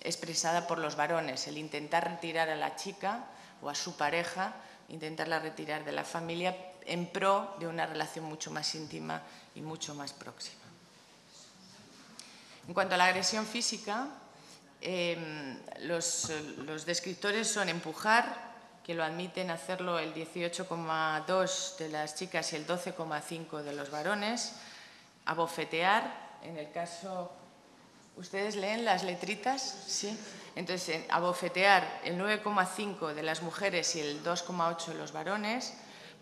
expresada por los varones, el intentar retirar a la chica o a su pareja, intentarla retirar de la familia en pro de una relación mucho más íntima y mucho más próxima. En cuanto a la agresión física, eh, los, los descriptores son empujar, que lo admiten hacerlo el 18,2 de las chicas y el 12,5 de los varones, abofetear, en el caso... ¿Ustedes leen las letritas? Sí. Entonces, abofetear el 9,5 de las mujeres y el 2,8 de los varones,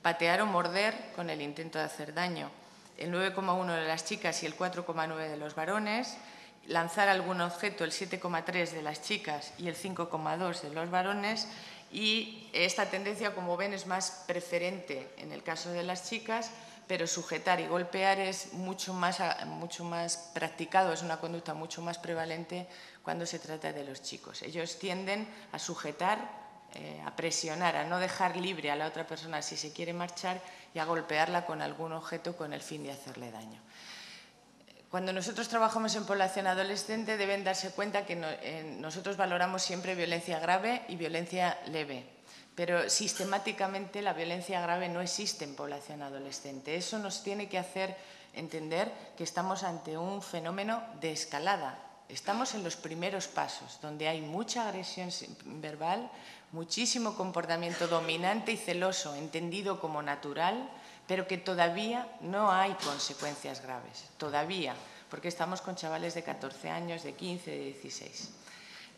patear o morder con el intento de hacer daño, el 9,1 de las chicas y el 4,9 de los varones, lanzar algún objeto el 7,3 de las chicas y el 5,2 de los varones y esta tendencia, como ven, es más preferente en el caso de las chicas, pero sujetar y golpear es mucho más, mucho más practicado, es una conducta mucho más prevalente cuando se trata de los chicos. Ellos tienden a sujetar, eh, a presionar, a no dejar libre a la otra persona si se quiere marchar y a golpearla con algún objeto con el fin de hacerle daño. Cuando nosotros trabajamos en población adolescente deben darse cuenta que nosotros valoramos siempre violencia grave y violencia leve, pero sistemáticamente la violencia grave no existe en población adolescente. Eso nos tiene que hacer entender que estamos ante un fenómeno de escalada. Estamos en los primeros pasos, donde hay mucha agresión verbal, muchísimo comportamiento dominante y celoso, entendido como natural, pero que todavía no hay consecuencias graves, todavía, porque estamos con chavales de 14 años, de 15, de 16.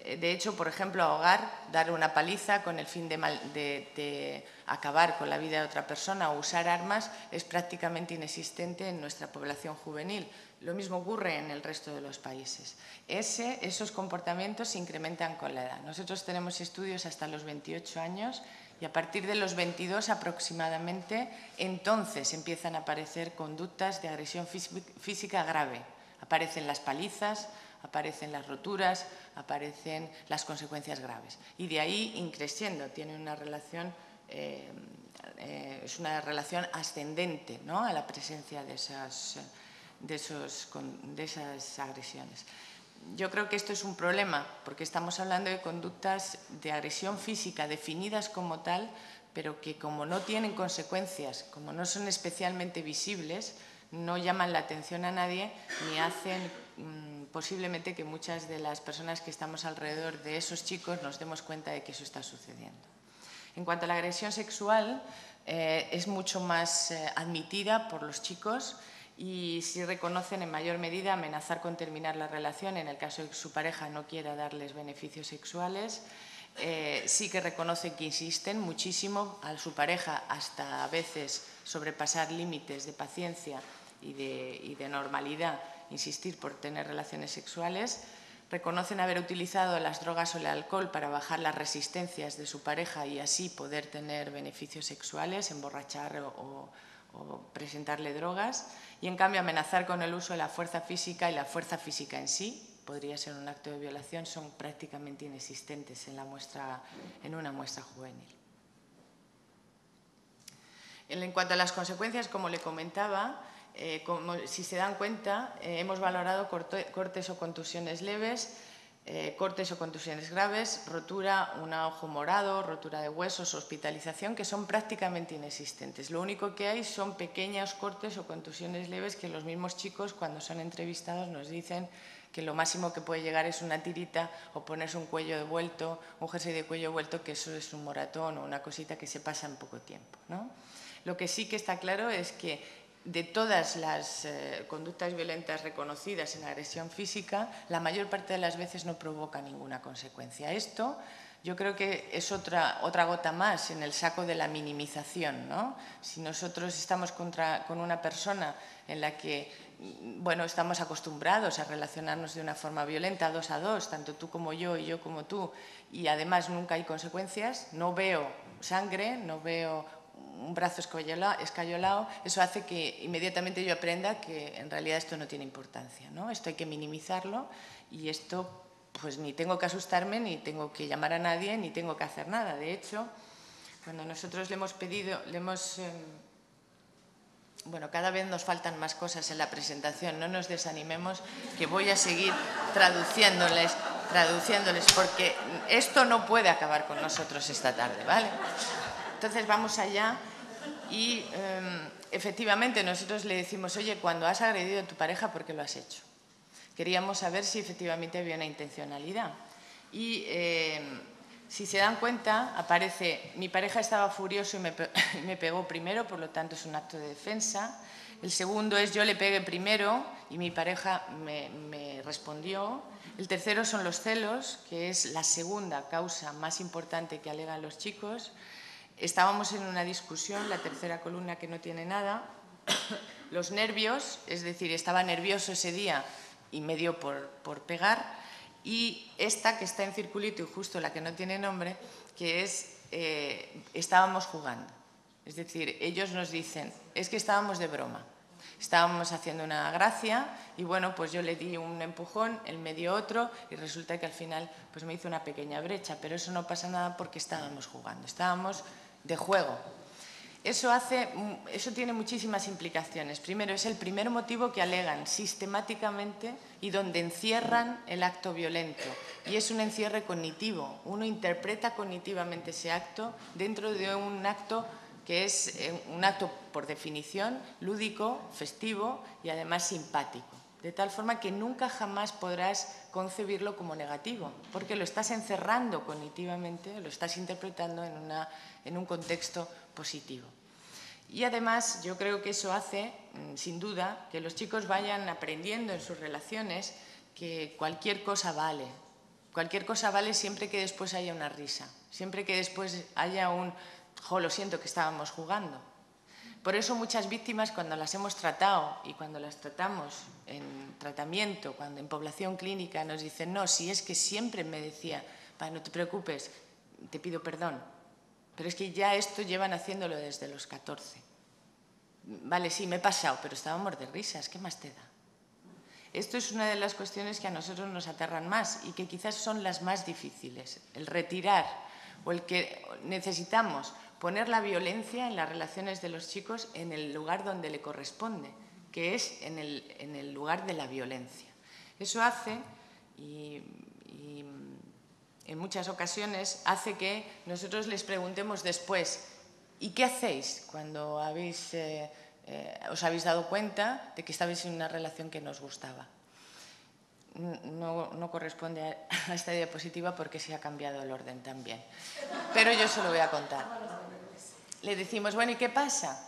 Eh, de hecho, por ejemplo, ahogar, dar una paliza con el fin de, acabar con la vida de otra persona o usar armas es prácticamente inexistente en nuestra población juvenil. Lo mismo ocurre en el resto de los países. esos comportamientos se incrementan con la edad. Nosotros tenemos estudios hasta los 28 años y a partir de los 22 aproximadamente, entonces empiezan a aparecer conductas de agresión física grave. Aparecen las palizas, aparecen las roturas, aparecen las consecuencias graves. Y de ahí increciendo, tiene una relación, eh, eh, es una relación ascendente ¿no? a la presencia de esas, de, esos, de esas agresiones yo creo que esto es un problema, porque estamos hablando de conductas de agresión física definidas como tal, pero que como no tienen consecuencias, como no son especialmente visibles, no llaman la atención a nadie ni hacen mm, posiblemente que muchas de las personas que estamos alrededor de esos chicos nos demos cuenta de que eso está sucediendo. En cuanto a la agresión sexual, eh, es mucho más eh, admitida por los chicos y si reconocen en mayor medida amenazar con terminar la relación en el caso de que su pareja no quiera darles beneficios sexuales. Eh, sí que reconocen que insisten muchísimo a su pareja hasta a veces sobrepasar límites de paciencia y de, normalidad, insistir por tener relaciones sexuales, reconocen haber utilizado las drogas o el alcohol para bajar las resistencias de su pareja y así poder tener beneficios sexuales, emborrachar o, presentarle drogas, y en cambio amenazar con el uso de la fuerza física y la fuerza física en sí, podría ser un acto de violación, son prácticamente inexistentes en, la muestra, en una muestra juvenil. En cuanto a las consecuencias, como le comentaba, eh, como, si se dan cuenta, eh, hemos valorado cortes o contusiones leves, eh, cortes o contusiones graves, rotura, un ojo morado, rotura de huesos, hospitalización, que son prácticamente inexistentes. Lo único que hay son pequeños cortes o contusiones leves que los mismos chicos, cuando son entrevistados, nos dicen que lo máximo que puede llegar es una tirita o ponerse un cuello de vuelto, un jersey de cuello vuelto, que eso es un moratón o una cosita que se pasa en poco tiempo. Lo que sí que está claro es que de todas las eh, conductas violentas reconocidas en agresión física, la mayor parte de las veces no provoca ninguna consecuencia. Esto yo creo que es otra, otra gota más en el saco de la minimización. ¿no? Si nosotros estamos contra, con una persona en la que bueno, estamos acostumbrados a relacionarnos de una forma violenta, dos a dos, tanto tú como yo y yo como tú, y además nunca hay consecuencias, no veo sangre, no veo un brazo escayolado, eso hace que inmediatamente yo aprenda que en realidad esto no tiene importancia, ¿no? Esto hay que minimizarlo y esto pues ni tengo que asustarme, ni tengo que llamar a nadie, ni tengo que hacer nada. De hecho, cuando nosotros le hemos pedido, le hemos... Em, bueno, cada vez nos faltan más cosas en la presentación, no nos desanimemos, que voy a seguir traduciéndoles, traduciéndoles, porque esto no puede acabar con nosotros esta tarde, ¿vale? Entonces vamos allá y em, efectivamente nosotros le decimos, oye, cuando has agredido a tu pareja, ¿por qué lo has hecho? Queríamos saber si efectivamente había una intencionalidad. Y em, si se dan cuenta, aparece, mi pareja estaba furioso y me, pegó primero, por lo tanto es un acto de defensa. El segundo es yo le pegué primero y mi pareja me, me, respondió. El tercero son los celos, que es la segunda causa más importante que alegan los chicos. Estábamos en una discusión, la tercera columna que no tiene nada. Los nervios, es decir, estaba nervioso ese día y me dio por, por pegar. Y esta que está en circulito y justo la que no tiene nombre, que es eh, estábamos jugando. Es decir, ellos nos dicen, es que estábamos de broma. Estábamos haciendo una gracia y bueno, pues yo le di un empujón, él me dio otro y resulta que al final pues me hizo una pequeña brecha, pero eso no pasa nada porque estábamos jugando, estábamos de juego. Eso, hace, eso tiene muchísimas implicaciones. Primero, es el primer motivo que alegan sistemáticamente y donde encierran el acto violento. Y es un encierre cognitivo. Uno interpreta cognitivamente ese acto dentro de un acto que es eh, un acto, por definición, lúdico, festivo y además simpático. De tal forma que nunca jamás podrás concebirlo como negativo, porque lo estás encerrando cognitivamente, lo estás interpretando en un contexto positivo. Y además yo creo que eso hace, mm, sin duda, que los chicos vayan aprendiendo en sus relaciones que cualquier cosa vale. Cualquier cosa vale siempre que después haya una risa, siempre que después haya un, jo, lo siento que estábamos jugando. Por eso muchas víctimas cuando las hemos tratado y cuando las tratamos en tratamiento, cuando en población clínica nos dicen, no, si es que siempre me decía, no te preocupes, te pido perdón, pero es que ya esto llevan haciéndolo desde los 14. Vale, sí, me he pasado, pero estábamos de risas, ¿qué más te da? Esto es una de las cuestiones que a nosotros nos aterran más y que quizás son las más difíciles. El retirar o el que necesitamos poner la violencia en las relaciones de los chicos en el lugar donde le corresponde, que es en el, en el lugar de la violencia. Eso hace, y en muchas ocasiones hace que nosotros les preguntemos después, ¿Y qué hacéis cuando habéis, eh, eh, os habéis dado cuenta de que estabais en una relación que no os gustaba? No, corresponde a esta diapositiva porque se ha cambiado el orden también. Pero yo se lo voy a contar. Le decimos, bueno, ¿y qué pasa?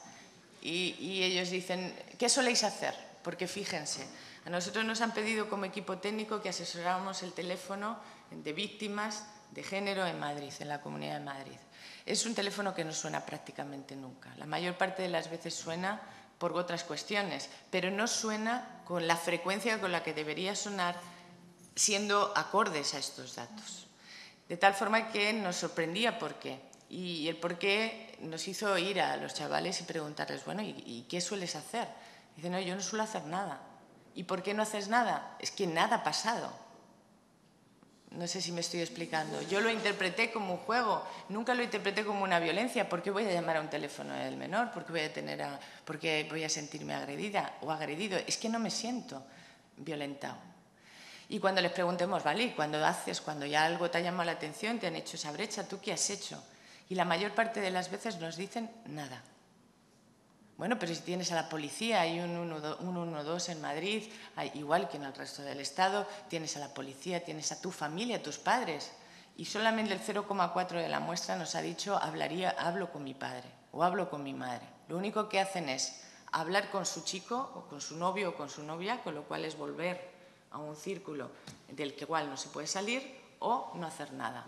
Y, y ellos dicen, ¿qué soléis hacer? Porque fíjense, a nosotros nos han pedido como equipo técnico que asesoráramos el teléfono de víctimas de género en Madrid, en la Comunidad de Madrid. Es un teléfono que no suena prácticamente nunca. La mayor parte de las veces suena por otras cuestiones, pero no suena con la frecuencia con la que debería sonar siendo acordes a estos datos. De tal forma que nos sorprendía por qué. Y el por qué nos hizo ir a los chavales y preguntarles, bueno, ¿y, qué sueles hacer? Dicen, no, yo no suelo hacer nada. ¿Y por qué no haces nada? Es que nada ha pasado. No sé si me estoy explicando. Yo lo interpreté como un juego, nunca lo interpreté como una violencia. ¿Por qué voy a llamar a un teléfono del menor? ¿Por qué voy a, tener a, por qué voy a sentirme agredida o agredido? Es que no me siento violentado. Y cuando les preguntemos, ¿vale? cuando haces, cuando ya algo te ha llamado la atención, te han hecho esa brecha, ¿tú qué has hecho? Y la mayor parte de las veces nos dicen nada. Bueno, pero si tienes a la policía, hay un 112 en Madrid, igual que en el resto del Estado, tienes a la policía, tienes a tu familia, a tus padres. Y solamente el 0,4 de la muestra nos ha dicho, hablaría, hablo con mi padre o hablo con mi madre. Lo único que hacen es hablar con su chico o con su novio o con su novia, con lo cual es volver a un círculo del que igual no se puede salir o no hacer nada.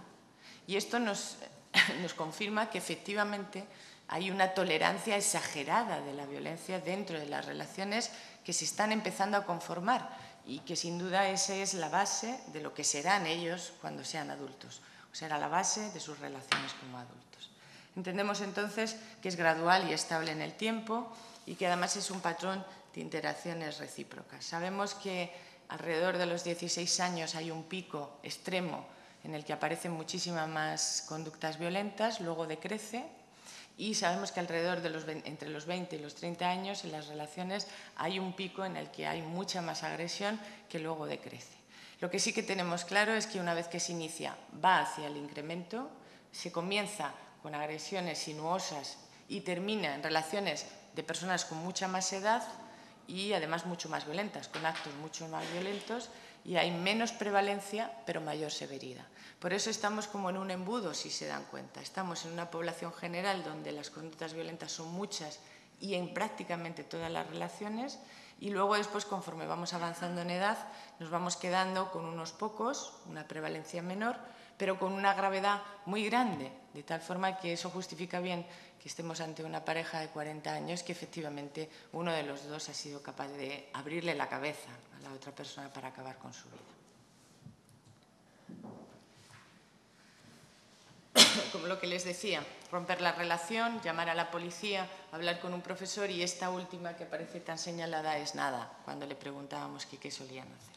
Y esto nos, nos confirma que efectivamente hay una tolerancia exagerada de la violencia dentro de las relaciones que se están empezando a conformar y que sin duda esa es la base de lo que serán ellos cuando sean adultos, o será la base de sus relaciones como adultos. Entendemos entonces que es gradual y estable en el tiempo y que además es un patrón de interacciones recíprocas. Sabemos que alrededor de los 16 años hay un pico extremo en el que aparecen muchísimas más conductas violentas, luego decrece y sabemos que alrededor de los, entre los 20 y los 30 años en las relaciones hay un pico en el que hay mucha más agresión que luego decrece. Lo que sí que tenemos claro es que una vez que se inicia va hacia el incremento, se comienza con agresiones sinuosas y termina en relaciones de personas con mucha más edad y además mucho más violentas, con actos mucho más violentos y hay menos prevalencia pero mayor severidad. Por eso estamos como en un embudo, si se dan cuenta. Estamos en una población general donde las conductas violentas son muchas y en prácticamente todas las relaciones y luego después, conforme vamos avanzando en edad, nos vamos quedando con unos pocos, una prevalencia menor, pero con una gravedad muy grande, de tal forma que eso justifica bien que estemos ante una pareja de 40 años que efectivamente uno de los dos ha sido capaz de abrirle la cabeza a la otra persona para acabar con su vida. Como lo que les decía, romper la relación, llamar a la policía, hablar con un profesor y esta última que parece tan señalada es nada, cuando le preguntábamos qué solían hacer.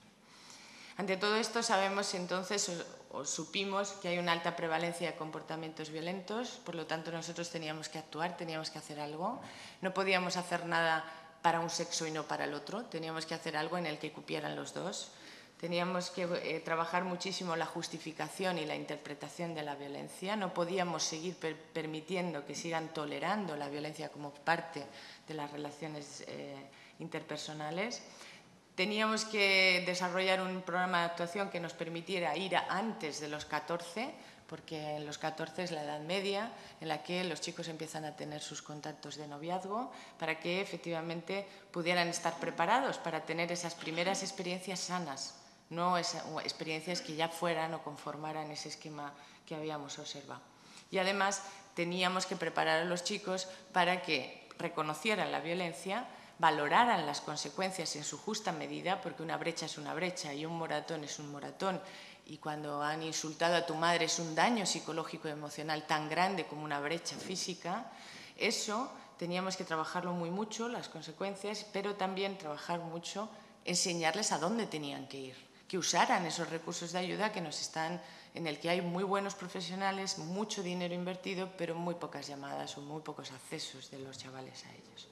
Ante todo esto sabemos entonces o, supimos que hay una alta prevalencia de comportamientos violentos, por lo tanto nosotros teníamos que actuar, teníamos que hacer algo, no podíamos hacer nada para un sexo y no para el otro, teníamos que hacer algo en el que cupieran los dos. Teníamos que eh, trabajar muchísimo la justificación y la interpretación de la violencia. No podíamos seguir permitiendo que sigan tolerando la violencia como parte de las relaciones eh, interpersonales. Teníamos que desarrollar un programa de actuación que nos permitiera ir antes de los 14, porque en los 14 es la edad media en la que los chicos empiezan a tener sus contactos de noviazgo, para que efectivamente pudieran estar preparados para tener esas primeras experiencias sanas no experiencias que ya fueran o conformaran ese esquema que habíamos observado. Y además teníamos que preparar a los chicos para que reconocieran la violencia, valoraran las consecuencias en su justa medida, porque una brecha es una brecha y un moratón es un moratón, y cuando han insultado a tu madre es un daño psicológico y emocional tan grande como una brecha física, eso teníamos que trabajarlo muy mucho, las consecuencias, pero también trabajar mucho, enseñarles a dónde tenían que ir que usaran esos recursos de ayuda que nos están, en el que hay muy buenos profesionales, mucho dinero invertido, pero muy pocas llamadas o muy pocos accesos de los chavales a ellos.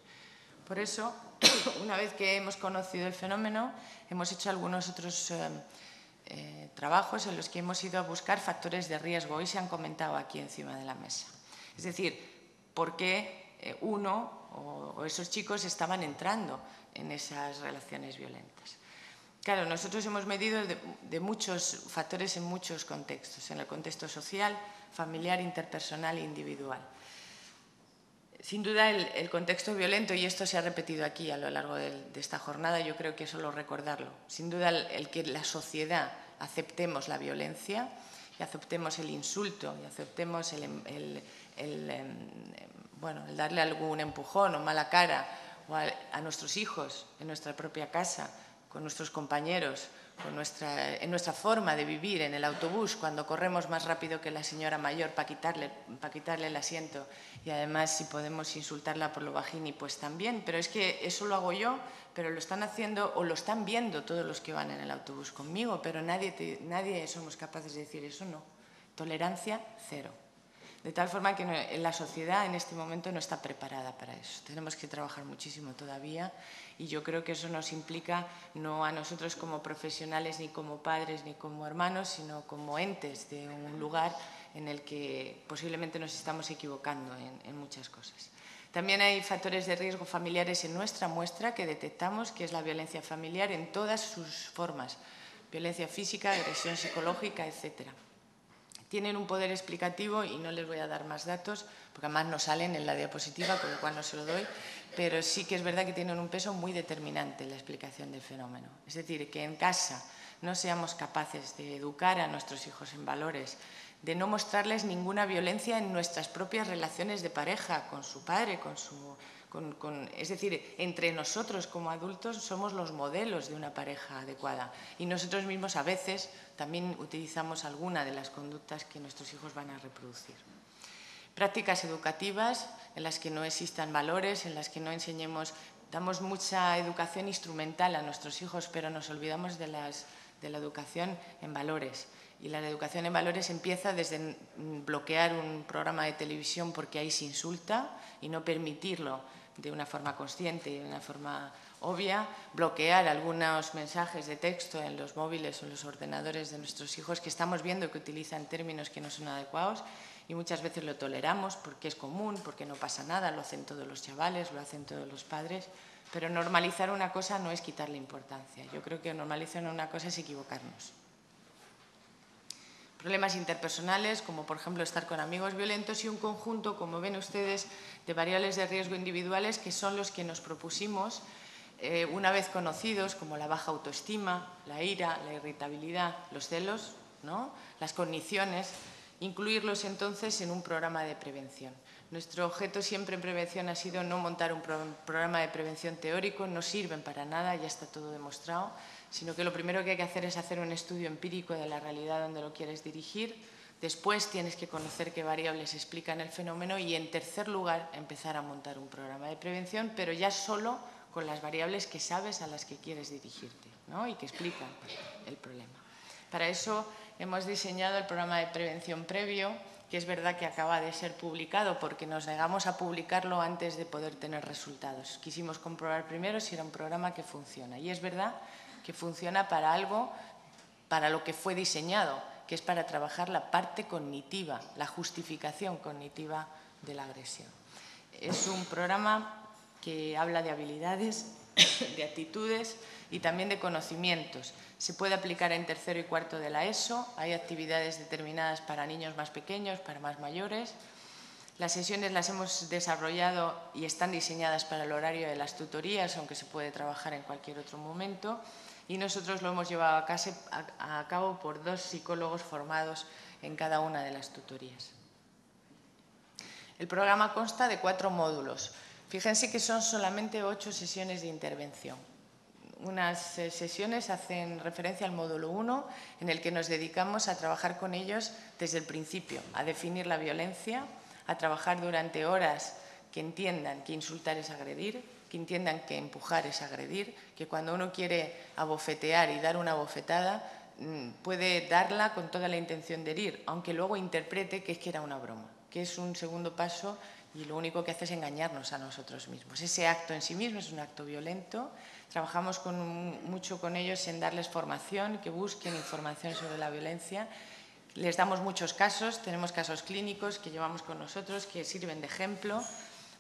Por eso, una vez que hemos conocido el fenómeno, hemos hecho algunos otros eh, eh, trabajos en los que hemos ido a buscar factores de riesgo. Hoy se han comentado aquí encima de la mesa. Es decir, por qué eh, uno o, esos chicos estaban entrando en esas relaciones violentas. Claro, nosotros hemos medido de, muchos factores en muchos contextos, en el contexto social, familiar, interpersonal e individual. Sin duda, el, contexto violento, y esto se ha repetido aquí a lo largo de, esta jornada, yo creo que solo recordarlo. Sin duda, el, que la sociedad aceptemos la violencia y aceptemos el insulto y aceptemos el, em, el darle algún empujón o mala cara o a nuestros hijos en nuestra propia casa, con nuestros compañeros, nuestra, en nuestra forma de vivir en el autobús, cuando corremos más rápido que la señora mayor para quitarle, para quitarle el asiento y además si podemos insultarla por lo bajini, pues también, pero es que eso lo hago yo, pero lo están haciendo o lo están viendo todos los que van en el autobús conmigo, pero nadie, nadie somos capaces de decir eso, no. Tolerancia cero. De tal forma que la sociedad en este momento no está preparada para eso. Tenemos que trabajar muchísimo todavía y yo creo que eso nos implica no a nosotros como profesionales, ni como padres, ni como hermanos, sino como entes de un lugar en el que posiblemente nos estamos equivocando en, en muchas cosas. También hay factores de riesgo familiares en nuestra muestra que detectamos, que es la violencia familiar en todas sus formas, violencia física, agresión psicológica, etcétera tienen un poder explicativo y no les voy a dar más datos porque además no salen en la diapositiva, con lo cual no se lo doy, pero sí que es verdad que tienen un peso muy determinante en la explicación del fenómeno. Es decir, que en casa no seamos capaces de educar a nuestros hijos en valores, de no mostrarles ninguna violencia en nuestras propias relaciones de pareja, con su padre, con su es decir, entre nosotros como adultos somos los modelos de una pareja adecuada y nosotros mismos a veces también utilizamos alguna de las conductas que nuestros hijos van a reproducir. Prácticas educativas en las que no existan valores, en las que no enseñemos, damos mucha educación instrumental a nuestros hijos, pero nos olvidamos de, de la educación en valores. Y la educación en valores empieza desde bloquear un programa de televisión porque ahí se insulta y no permitirlo de una forma consciente y de una forma obvia, bloquear algunos mensajes de texto en los móviles o en los ordenadores de nuestros hijos que estamos viendo que utilizan términos que no son adecuados y muchas veces lo toleramos porque es común, porque no pasa nada, lo hacen todos los chavales, lo hacen todos los padres, pero normalizar una cosa no es quitarle importancia. Yo creo que normalizar una cosa es equivocarnos. Problemas interpersonales, como por ejemplo estar con amigos violentos y un conjunto, como ven ustedes, de variables de riesgo individuales que son los que nos propusimos eh, una vez conocidos, como la baja autoestima, la ira, la irritabilidad, los celos, ¿no? las cogniciones, incluirlos entonces en un programa de prevención. Nuestro objeto siempre en prevención ha sido no montar un programa de prevención teórico, no sirven para nada, ya está todo demostrado, sino que lo primero que hay que hacer es hacer un estudio empírico de la realidad donde lo quieres dirigir, después tienes que conocer qué variables explican el fenómeno y en tercer lugar empezar a montar un programa de prevención, pero ya solo con las variables que sabes a las que quieres dirigirte y que explican el problema. Para eso hemos diseñado el programa de prevención previo, que es verdad que acaba de ser publicado porque nos negamos a publicarlo antes de poder tener resultados. Quisimos comprobar primero si era un programa que funciona. Y es verdad que funciona para algo para lo que fue diseñado, que es para trabajar la parte cognitiva, la justificación cognitiva de la agresión. Es un programa que habla de habilidades, de actitudes y también de conocimientos. Se puede aplicar en tercero y cuarto de la ESO, hay actividades determinadas para niños más pequeños, para más mayores. Las sesiones las hemos desarrollado y están diseñadas para el horario de las tutorías, aunque se puede trabajar en cualquier otro momento y nosotros lo hemos llevado a, cabo por dos psicólogos formados en cada una de las tutorías. El programa consta de cuatro módulos. Fíjense que son solamente ocho sesiones de intervención. Unas eh, sesiones hacen referencia al módulo 1, en el que nos dedicamos a trabajar con ellos desde el principio, a definir la violencia, a trabajar durante horas que entiendan que insultar es agredir, que entiendan que empujar es agredir, que cuando uno quiere abofetear y dar una bofetada, mm, puede darla con toda la intención de herir, aunque luego interprete que es que era una broma, que es un segundo paso y lo único que hace es engañarnos a nosotros mismos. Ese acto en sí mismo es un acto violento. Trabajamos mucho con ellos en darles formación, que busquen información sobre la violencia Les damos muchos casos, tenemos casos clínicos que llevamos con nosotros que sirven de ejemplo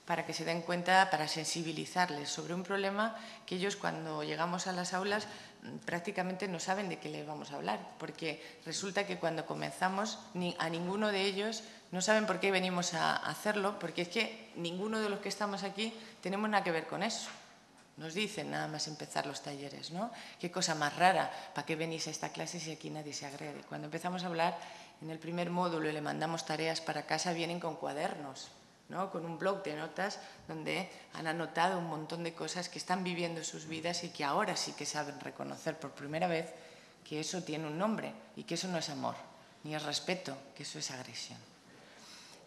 para que se den cuenta, para sensibilizarles sobre un problema que ellos cuando llegamos a las aulas mm, prácticamente no saben de qué les vamos a hablar, porque resulta que cuando comenzamos a ninguno de ellos no saben por qué venimos a hacerlo, porque es que ninguno de los que estamos aquí tenemos nada que ver con eso. Nos dicen nada más empezar los talleres, ¿no? Qué cosa más rara, ¿para qué venís a esta clase si aquí nadie se agrede? Cuando empezamos a hablar en el primer módulo y le mandamos tareas para casa, vienen con cuadernos, con un blog de notas donde han anotado un montón de cosas que están viviendo sus vidas y que ahora sí que saben reconocer por primera vez que eso tiene un nombre y que eso no es amor, ni es respeto, que eso es agresión.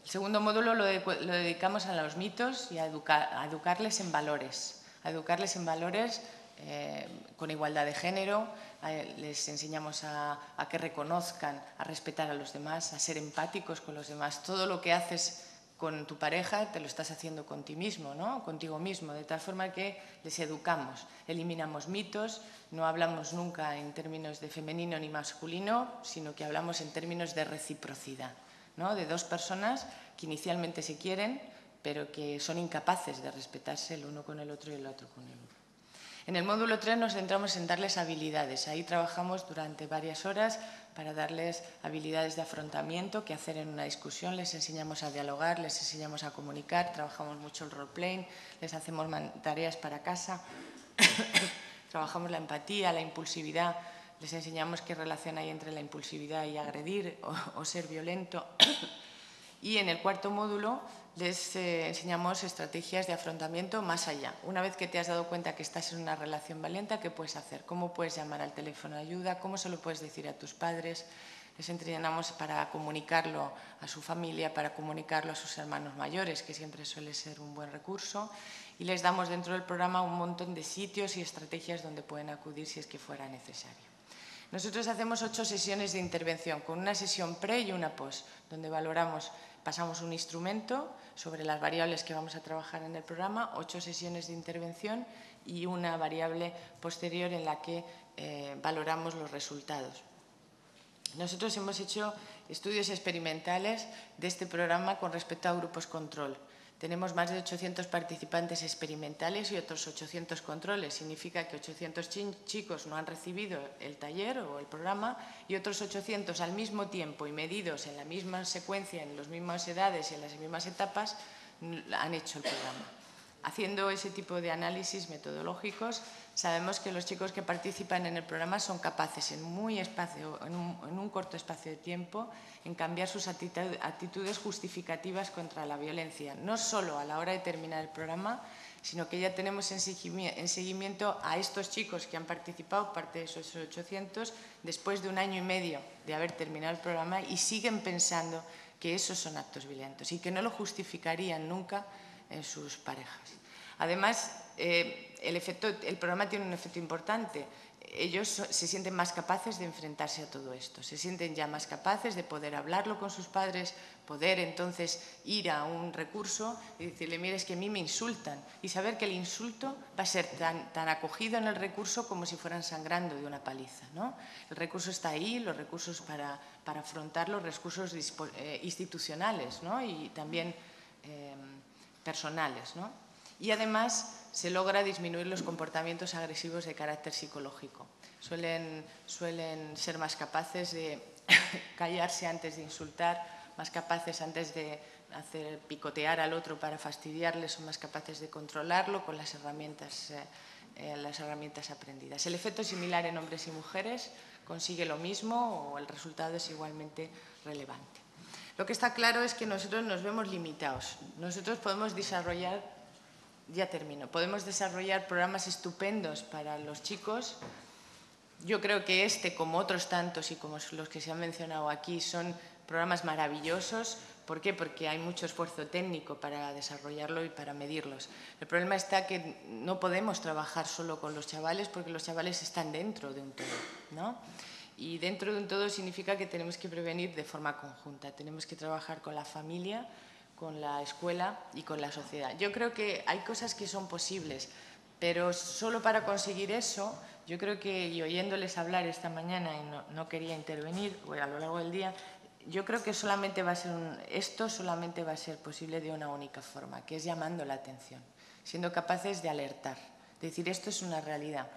El segundo módulo lo, dedicamos a los mitos y a, educarles en valores, a educarles en valores eh, con igualdad de género, les enseñamos a, que reconozcan, a respetar a los demás, a ser empáticos con los demás. Todo lo que haces con tu pareja te lo estás haciendo con ti mismo, ¿no? contigo mismo, de tal forma que les educamos, eliminamos mitos, no hablamos nunca en términos de femenino ni masculino, sino que hablamos en términos de reciprocidad, ¿no? de dos personas que inicialmente se quieren, pero que son incapaces de respetarse el uno con el otro y el otro con el otro. En el módulo 3 nos centramos en darles habilidades. Ahí trabajamos durante varias horas para darles habilidades de afrontamiento, que hacer en una discusión, les enseñamos a dialogar, les enseñamos a comunicar, trabajamos mucho el role-playing, les hacemos tareas para casa, trabajamos la empatía, la impulsividad, les enseñamos qué relación hay entre la impulsividad y agredir o ser violento. y en el cuarto módulo les eh, enseñamos estrategias de afrontamiento más allá. Una vez que te has dado cuenta que estás en una relación valiente, ¿qué puedes hacer? ¿Cómo puedes llamar al teléfono de ayuda? ¿Cómo se lo puedes decir a tus padres? Les entrenamos para comunicarlo a su familia, para comunicarlo a sus hermanos mayores, que siempre suele ser un buen recurso. Y les damos dentro del programa un montón de sitios y estrategias donde pueden acudir si es que fuera necesario. Nosotros hacemos ocho sesiones de intervención, con una sesión pre y una post, donde valoramos pasamos un instrumento sobre las variables que vamos a trabajar en el programa, ocho sesiones de intervención y una variable posterior en la que eh, valoramos los resultados. Nosotros hemos hecho estudios experimentales de este programa con respecto a grupos control. Tenemos más de 800 participantes experimentales y otros 800 controles. Significa que 800 chicos no han recibido el taller o el programa y otros 800 al mismo tiempo y medidos en la misma secuencia, en las mismas edades y en las mismas etapas, han hecho el programa. Haciendo ese tipo de análisis metodológicos, sabemos que los chicos que participan en el programa son capaces en, muy espacio, en, un, corto espacio de tiempo en cambiar sus actitudes justificativas contra la violencia, no solo a la hora de terminar el programa, sino que ya tenemos en seguimiento a estos chicos que han participado, parte de esos 800, después de un año y medio de haber terminado el programa y siguen pensando que esos son actos violentos y que no lo justificarían nunca en sus parejas. Además, eh, el, programa tiene un efecto importante. Ellos se sienten más capaces de enfrentarse a todo esto, se sienten ya más capaces de poder hablarlo con sus padres, poder entonces ir a un recurso y decirle, mire, es que a mí me insultan, y saber que el insulto va a ser tan, acogido en el recurso como si fueran sangrando de una paliza. ¿no? El recurso está ahí, los recursos para, para afrontar los recursos eh, institucionales y también eh, personales. ¿no? Y además se logra disminuir los comportamientos agresivos de carácter psicológico. Suelen, ser más capaces de callarse antes de insultar, más capaces antes de hacer picotear al otro para fastidiarle, son más capaces de controlarlo con las herramientas, eh, eh, las herramientas aprendidas. El efecto es similar en hombres y mujeres, consigue lo mismo o el resultado es igualmente relevante. Lo que está claro es que nosotros nos vemos limitados. Nosotros podemos desarrollar ya termino. Podemos desarrollar programas estupendos para los chicos. Yo creo que este, como otros tantos y como los que se han mencionado aquí, son programas maravillosos. ¿Por qué? Porque hay mucho esfuerzo técnico para desarrollarlo y para medirlos. El problema está que no podemos trabajar solo con los chavales porque los chavales están dentro de un todo. ¿no? Y dentro de un todo significa que tenemos que prevenir de forma conjunta. Tenemos que trabajar con la familia, con la escuela y con la sociedad. Yo creo que hay cosas que son posibles, pero solo para conseguir eso, yo creo que, y oyéndoles hablar esta mañana, y no, quería intervenir a lo largo del día, yo creo que solamente va a ser esto solamente va a ser posible de una única forma, que es llamando la atención, siendo capaces de alertar, decir esto es una realidad.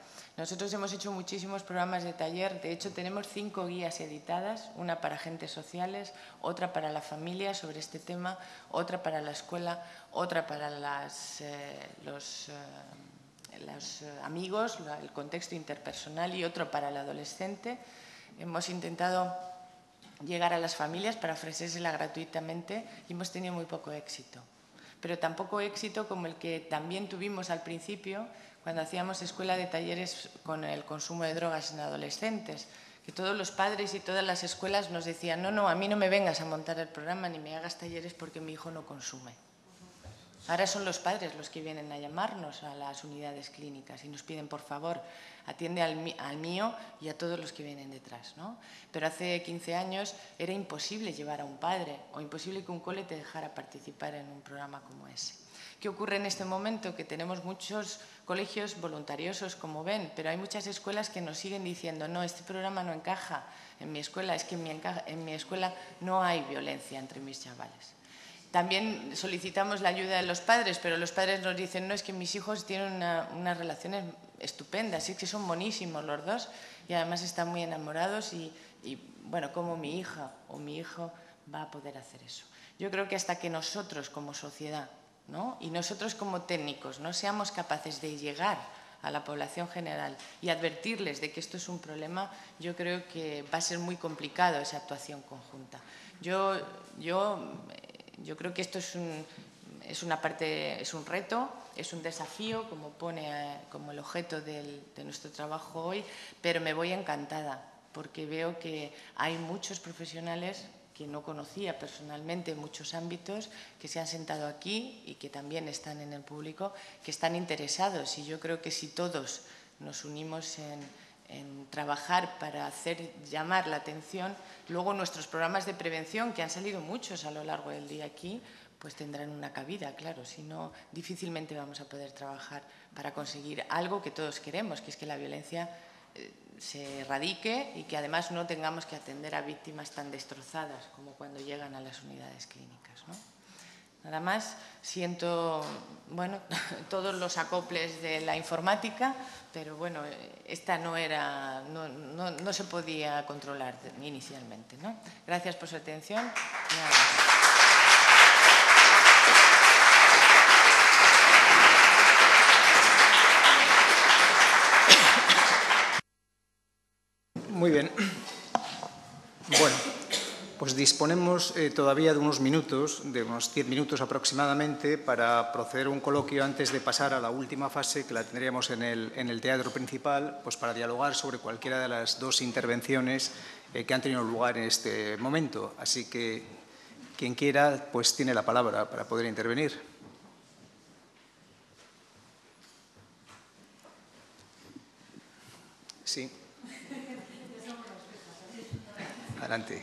Nosotros hemos hecho muchísimos programas de taller, de hecho tenemos cinco guías editadas, una para agentes sociales, otra para la familia sobre este tema, otra para la escuela, otra para las, eh, los, eh, los amigos, el contexto interpersonal y otro para el adolescente. Hemos intentado llegar a las familias para ofrecérsela gratuitamente y hemos tenido muy poco éxito. Pero tampoco éxito como el que también tuvimos al principio cuando hacíamos escuela de talleres con el consumo de drogas en adolescentes, que todos los padres y todas las escuelas nos decían, no, no, a mí no me vengas a montar el programa ni me hagas talleres porque mi hijo no consume. Ahora son los padres los que vienen a llamarnos a las unidades clínicas y nos piden, por favor, atiende al, mío y a todos los que vienen detrás. ¿no? Pero hace 15 años era imposible llevar a un padre o imposible que un cole te dejara participar en un programa como ese. ¿Qué ocurre en este momento? Que tenemos muchos colegios voluntariosos, como ven, pero hay muchas escuelas que nos siguen diciendo, no, este programa no encaja en mi escuela, es que en mi escuela no hay violencia entre mis chavales. También solicitamos la ayuda de los padres, pero los padres nos dicen, no, es que mis hijos tienen unas relaciones estupendas, es que son buenísimos los dos y además están muy enamorados y, bueno, como mi hija o mi hijo va a poder hacer eso? Yo creo que hasta que nosotros como sociedad ¿no? y nosotros como técnicos no seamos capaces de llegar a la población general y advertirles de que esto es un problema, yo creo que va a ser muy complicado esa actuación conjunta. Yo, yo yo creo que esto es un, es una parte, es un reto, es un desafío, como pone como el objeto de nuestro trabajo hoy, pero me voy encantada porque veo que hay muchos profesionales que no conocía personalmente en muchos ámbitos, que se han sentado aquí y que también están en el público, que están interesados. Y yo creo que si todos nos unimos en, en trabajar para hacer llamar la atención. Luego nuestros programas de prevención, que han salido muchos a lo largo del día aquí, pues tendrán una cabida, claro, si no difícilmente vamos a poder trabajar para conseguir algo que todos queremos, que es que la violencia eh, se erradique y que además no tengamos que atender a víctimas tan destrozadas como cuando llegan a las unidades clínicas. ¿no? Nada más, siento bueno, todos los acoples de la informática, pero bueno, esta no era, no, no, no se podía controlar inicialmente. Gracias por su atención. Muy bien. Bueno. Pues disponemos eh, todavía de unos minutos, de unos 10 minutos aproximadamente, para proceder a un coloquio antes de pasar a la última fase, que la tendríamos en el, teatro principal, pues para dialogar sobre cualquiera de las dos intervenciones eh, que han tenido lugar en este momento. Así que quien quiera, pues tiene la palabra para poder intervenir. Sí. Adelante.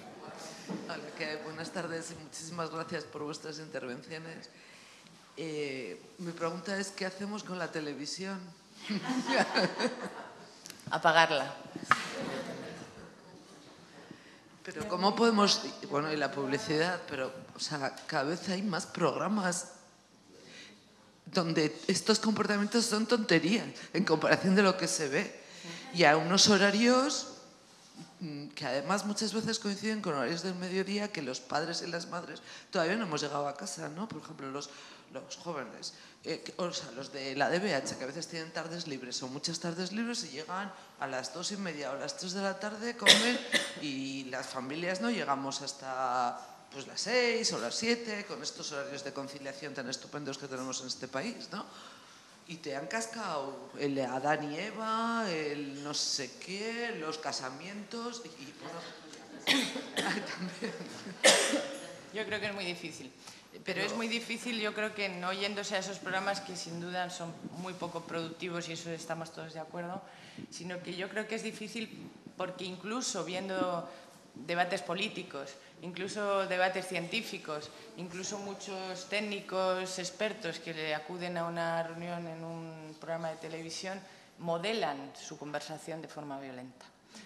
Hola, buenas tardes y muchísimas gracias por vuestras intervenciones. Eh, mi pregunta es, ¿qué hacemos con la televisión? Apagarla. Pero ¿cómo podemos...? Bueno, y la publicidad, pero o sea, cada vez hay más programas donde estos comportamientos son tonterías en comparación de lo que se ve. Y a unos horarios que además muchas veces coinciden con horarios del mediodía que los padres y las madres todavía no hemos llegado a casa, ¿no? Por ejemplo, los, los jóvenes, eh, o sea, los de la DBH, que a veces tienen tardes libres o muchas tardes libres y llegan a las dos y media o las tres de la tarde, comen y las familias no llegamos hasta pues las seis o las siete con estos horarios de conciliación tan estupendos que tenemos en este país, ¿no? Y te han cascado. El Adán y Eva, el no sé qué, los casamientos y, Yo creo que es muy difícil. Pero, es muy difícil, yo creo que no yéndose a esos programas que sin duda son muy poco productivos y eso estamos todos de acuerdo, sino que yo creo que es difícil porque incluso viendo debates políticos, incluso debates científicos, incluso muchos técnicos expertos que acuden a una reunión en un programa de televisión modelan su conversación de forma violenta.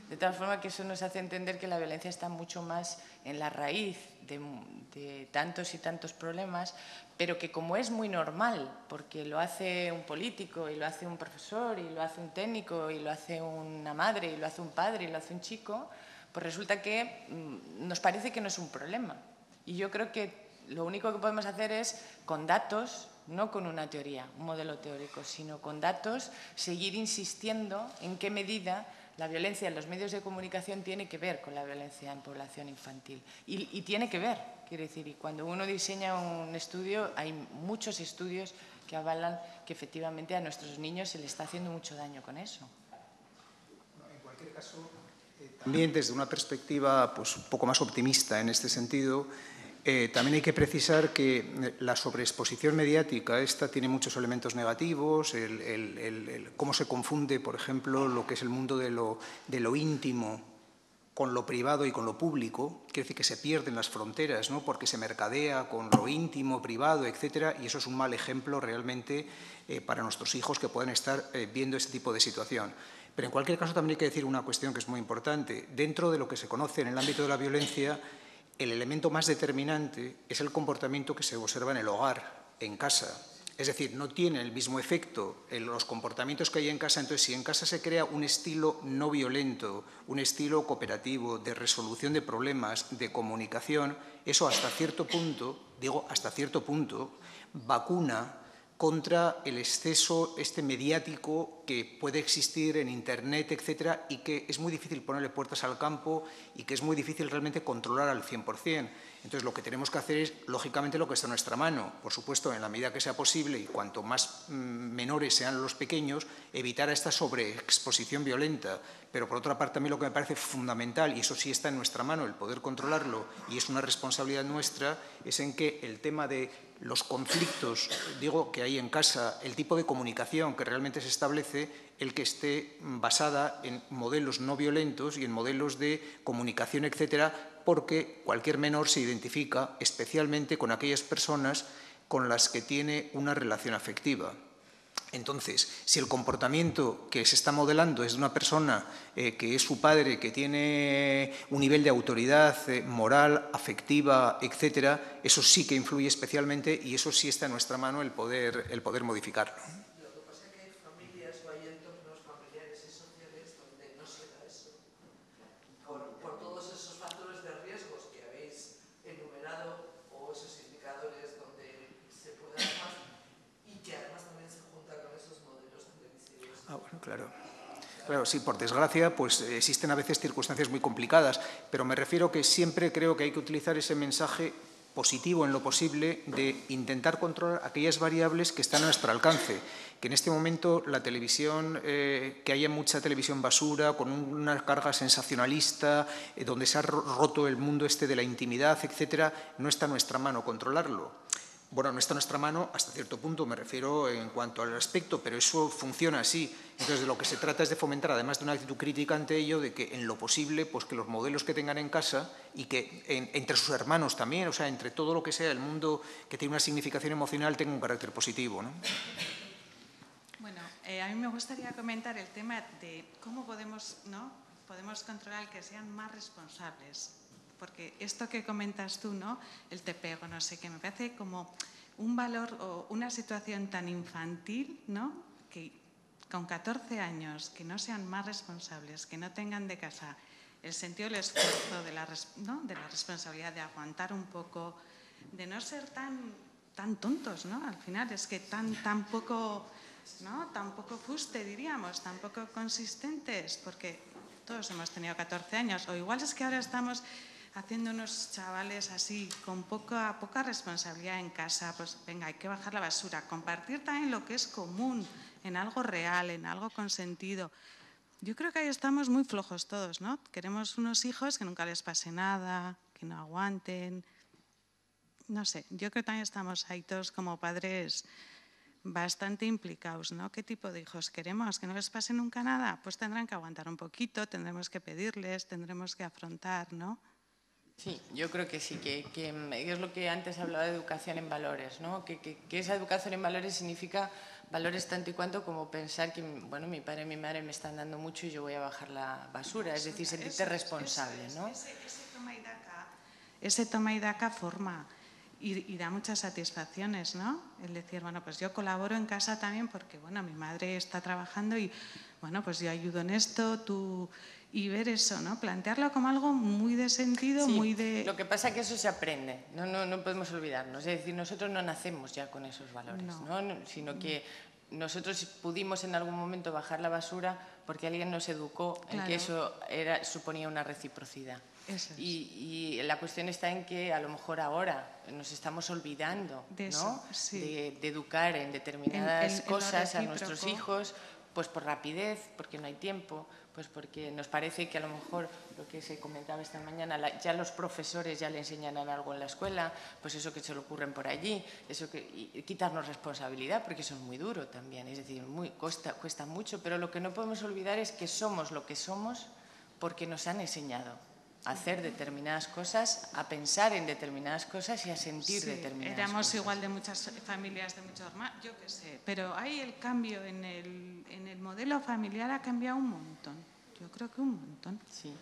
De tal forma que eso nos hace entender que la violencia está mucho más en la raíz de, tantos y tantos problemas, pero que como es muy normal, porque lo hace un político y lo hace un profesor y lo hace un técnico y lo hace una madre y lo hace un padre y lo hace un chico, pues resulta que mm, nos parece que no es un problema. Y yo creo que lo único que podemos hacer es, con datos, no con una teoría, un modelo teórico, sino con datos, seguir insistiendo en qué medida la violencia en los medios de comunicación tiene que ver con la violencia en población infantil. Y, tiene que ver, quiere decir, y cuando uno diseña un estudio, hay muchos estudios que avalan que efectivamente a nuestros niños se les está haciendo mucho daño con eso. En cualquier caso, también desde una perspectiva pues, un poco más optimista en este sentido, eh, también hay que precisar que eh, la sobreexposición mediática, esta tiene muchos elementos negativos, el, cómo se confunde, por ejemplo, lo que es el mundo de lo, de lo, íntimo con lo privado y con lo público, quiere decir que se pierden las fronteras, ¿no? porque se mercadea con lo íntimo, privado, etcétera, y eso es un mal ejemplo realmente eh, para nuestros hijos que puedan estar viendo este tipo de situación. Pero en cualquier caso también hay que decir una cuestión que es muy importante. Dentro de lo que se conoce en el ámbito de la violencia, el elemento más determinante es el comportamiento que se observa en el hogar, en casa. Es decir, no tiene el mismo efecto en los comportamientos que hay en casa. Entonces, si en casa se crea un estilo no violento, un estilo cooperativo, de resolución de problemas, de comunicación, eso hasta cierto punto, digo hasta cierto punto, vacuna contra el exceso este mediático que puede existir en Internet, etcétera, y que es muy difícil ponerle puertas al campo y que es muy difícil realmente controlar al 100%. Entonces, lo que tenemos que hacer es, lógicamente, lo que está en nuestra mano. Por supuesto, en la medida que sea posible y cuanto más mm, menores sean los pequeños, evitar esta sobreexposición violenta. Pero, por otra parte, a mí lo que me parece fundamental, y eso sí está en nuestra mano, el poder controlarlo, y es una responsabilidad nuestra, es en que el tema de los conflictos, digo, que hay en casa, el tipo de comunicación que realmente se establece, el que esté basada en modelos no violentos y en modelos de comunicación, etcétera, porque cualquier menor se identifica especialmente con aquellas personas con las que tiene una relación afectiva. Entonces, si el comportamiento que se está modelando es de una persona eh, que es su padre, que tiene un nivel de autoridad eh, moral, afectiva, etcétera, eso sí que influye especialmente y eso sí está en nuestra mano el poder, el poder modificarlo. Claro, sí, por desgracia, pues existen a veces circunstancias muy complicadas, pero me refiero que siempre creo que hay que utilizar ese mensaje positivo en lo posible de intentar controlar aquellas variables que están a nuestro alcance. Que en este momento la televisión, eh, que haya mucha televisión basura, con una carga sensacionalista, eh, donde se ha roto el mundo este de la intimidad, etcétera, no está a nuestra mano controlarlo. Bueno, no está en nuestra mano hasta cierto punto, me refiero en cuanto al aspecto, pero eso funciona así. Entonces, lo que se trata es de fomentar, además de una actitud crítica ante ello, de que en lo posible, pues que los modelos que tengan en casa y que entre sus hermanos también, o sea, entre todo lo que sea el mundo que tiene una significación emocional, tenga un carácter positivo. ¿no? Bueno, eh, a mí me gustaría comentar el tema de cómo podemos, ¿no? podemos controlar que sean más responsables porque esto que comentas tú, ¿no? El te pego, no sé qué, me parece como un valor o una situación tan infantil, ¿no? Que con 14 años, que no sean más responsables, que no tengan de casa el sentido del esfuerzo, de la, de la responsabilidad, de aguantar un poco, de no ser tan, tan tontos, ¿no? Al final es que tan, tan poco, ¿no? Tan poco fuste, diríamos, tan poco consistentes, porque todos hemos tenido 14 años, o igual es que ahora estamos haciendo unos chavales así, con poca, poca responsabilidad en casa, pues venga, hay que bajar la basura, compartir también lo que es común, en algo real, en algo consentido. Yo creo que ahí estamos muy flojos todos, ¿no? Queremos unos hijos que nunca les pase nada, que no aguanten. No sé, yo creo que también estamos ahí todos como padres bastante implicados, ¿no? ¿Qué tipo de hijos queremos? ¿Que no les pase nunca nada? Pues tendrán que aguantar un poquito, tendremos que pedirles, tendremos que afrontar, ¿no? Sí, yo creo que sí, que, es lo que antes hablaba de educación en valores, ¿no? Que, que, esa educación en valores significa valores tanto y cuanto como pensar que, bueno, mi padre y mi madre me están dando mucho y yo voy a bajar la basura, es decir, sentirte responsable, ¿no? Ese, ese toma y daca, forma y, da muchas satisfacciones, ¿no? El decir, bueno, pues yo colaboro en casa también porque, bueno, mi madre está trabajando y, bueno, pues yo ayudo en esto, tú y ver eso, ¿no? Plantearlo como algo muy de sentido, muy de... Lo que pasa es que eso se aprende, no, no, no, podemos olvidarnos. Es decir, nosotros no nacemos ya con esos valores, ¿no? sino que nosotros pudimos en algún momento bajar la basura porque alguien nos educó en que eso era, suponía una reciprocidad. y, la cuestión está en que a lo mejor ahora nos estamos olvidando de, ¿no? de, educar en determinadas cosas a nuestros hijos, pues por rapidez, porque no hay tiempo, pues porque nos parece que a lo mejor lo que se comentaba esta mañana, ya los profesores ya le enseñan algo en la escuela, pues eso que se le ocurren por allí, eso que quitarnos responsabilidad, porque eso es muy duro también, es decir, muy, cuesta, cuesta mucho, pero lo que no podemos olvidar es que somos lo que somos porque nos han enseñado a hacer determinadas cosas, a pensar en determinadas cosas y a sentir determinadas éramos cosas. igual de muchas familias, de muchos hermanos, yo qué sé, pero hay el cambio en el, en el modelo familiar ha cambiado un montón, yo creo que un montón. Sí.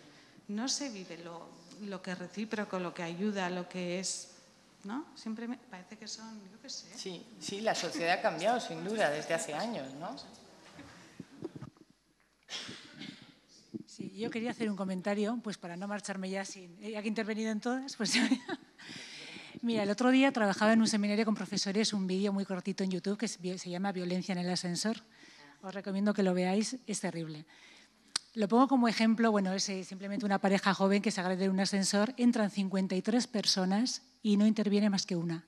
No se vive lo, lo que es recíproco, lo que ayuda, lo que es ¿no? Siempre me parece que son, yo qué sé. Sí, sí, la sociedad ha cambiado sin duda desde hace años, ¿no? Yo quería hacer un comentario, pues para no marcharme ya sin, eh, ya que he intervenido en todas, pues Mira, el otro día trabajaba en un seminario con profesores, un vídeo muy cortito en YouTube que se llama Violencia en el ascensor. Os recomiendo que lo veáis, es terrible. Lo pongo como ejemplo, bueno, es eh, simplemente una pareja joven que se agrede en un ascensor, entran 53 personas y no interviene más que una.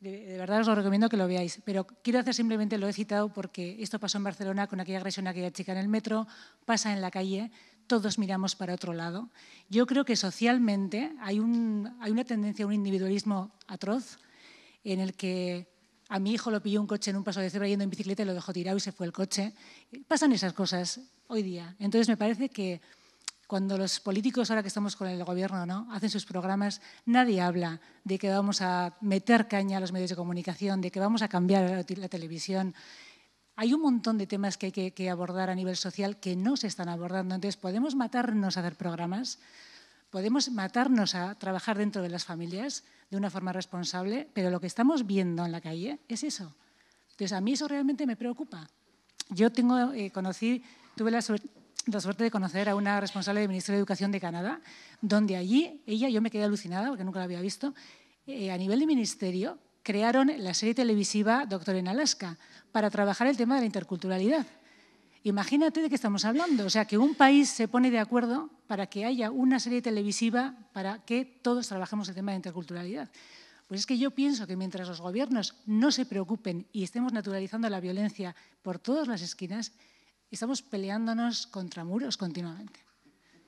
De, verdad os lo recomiendo que lo veáis, pero quiero hacer simplemente, lo he citado porque esto pasó en Barcelona con aquella agresión a aquella chica en el metro, pasa en la calle, todos miramos para otro lado. Yo creo que socialmente hay, un, hay una tendencia a un individualismo atroz en el que a mi hijo lo pilló un coche en un paso de cebra yendo en bicicleta y lo dejó tirado y se fue el coche. Pasan esas cosas hoy día. Entonces me parece que cuando los políticos, ahora que estamos con el gobierno, ¿no? hacen sus programas, nadie habla de que vamos a meter caña a los medios de comunicación, de que vamos a cambiar la, televisión. Hay un montón de temas que hay que, abordar a nivel social que no se están abordando. Entonces, podemos matarnos a hacer programas, podemos matarnos a trabajar dentro de las familias de una forma responsable, pero lo que estamos viendo en la calle es eso. Entonces, a mí eso realmente me preocupa. Yo tengo, eh, conocí, tuve la suerte la suerte de conocer a una responsable del Ministerio de Educación de Canadá, donde allí ella, yo me quedé alucinada porque nunca la había visto, eh, a nivel de ministerio crearon la serie televisiva Doctor en Alaska para trabajar el tema de la interculturalidad. Imagínate de qué estamos hablando, o sea, que un país se pone de acuerdo para que haya una serie televisiva para que todos trabajemos el tema de interculturalidad. Pues es que yo pienso que mientras los gobiernos no se preocupen y estemos naturalizando la violencia por todas las esquinas, estamos peleándonos contra muros continuamente.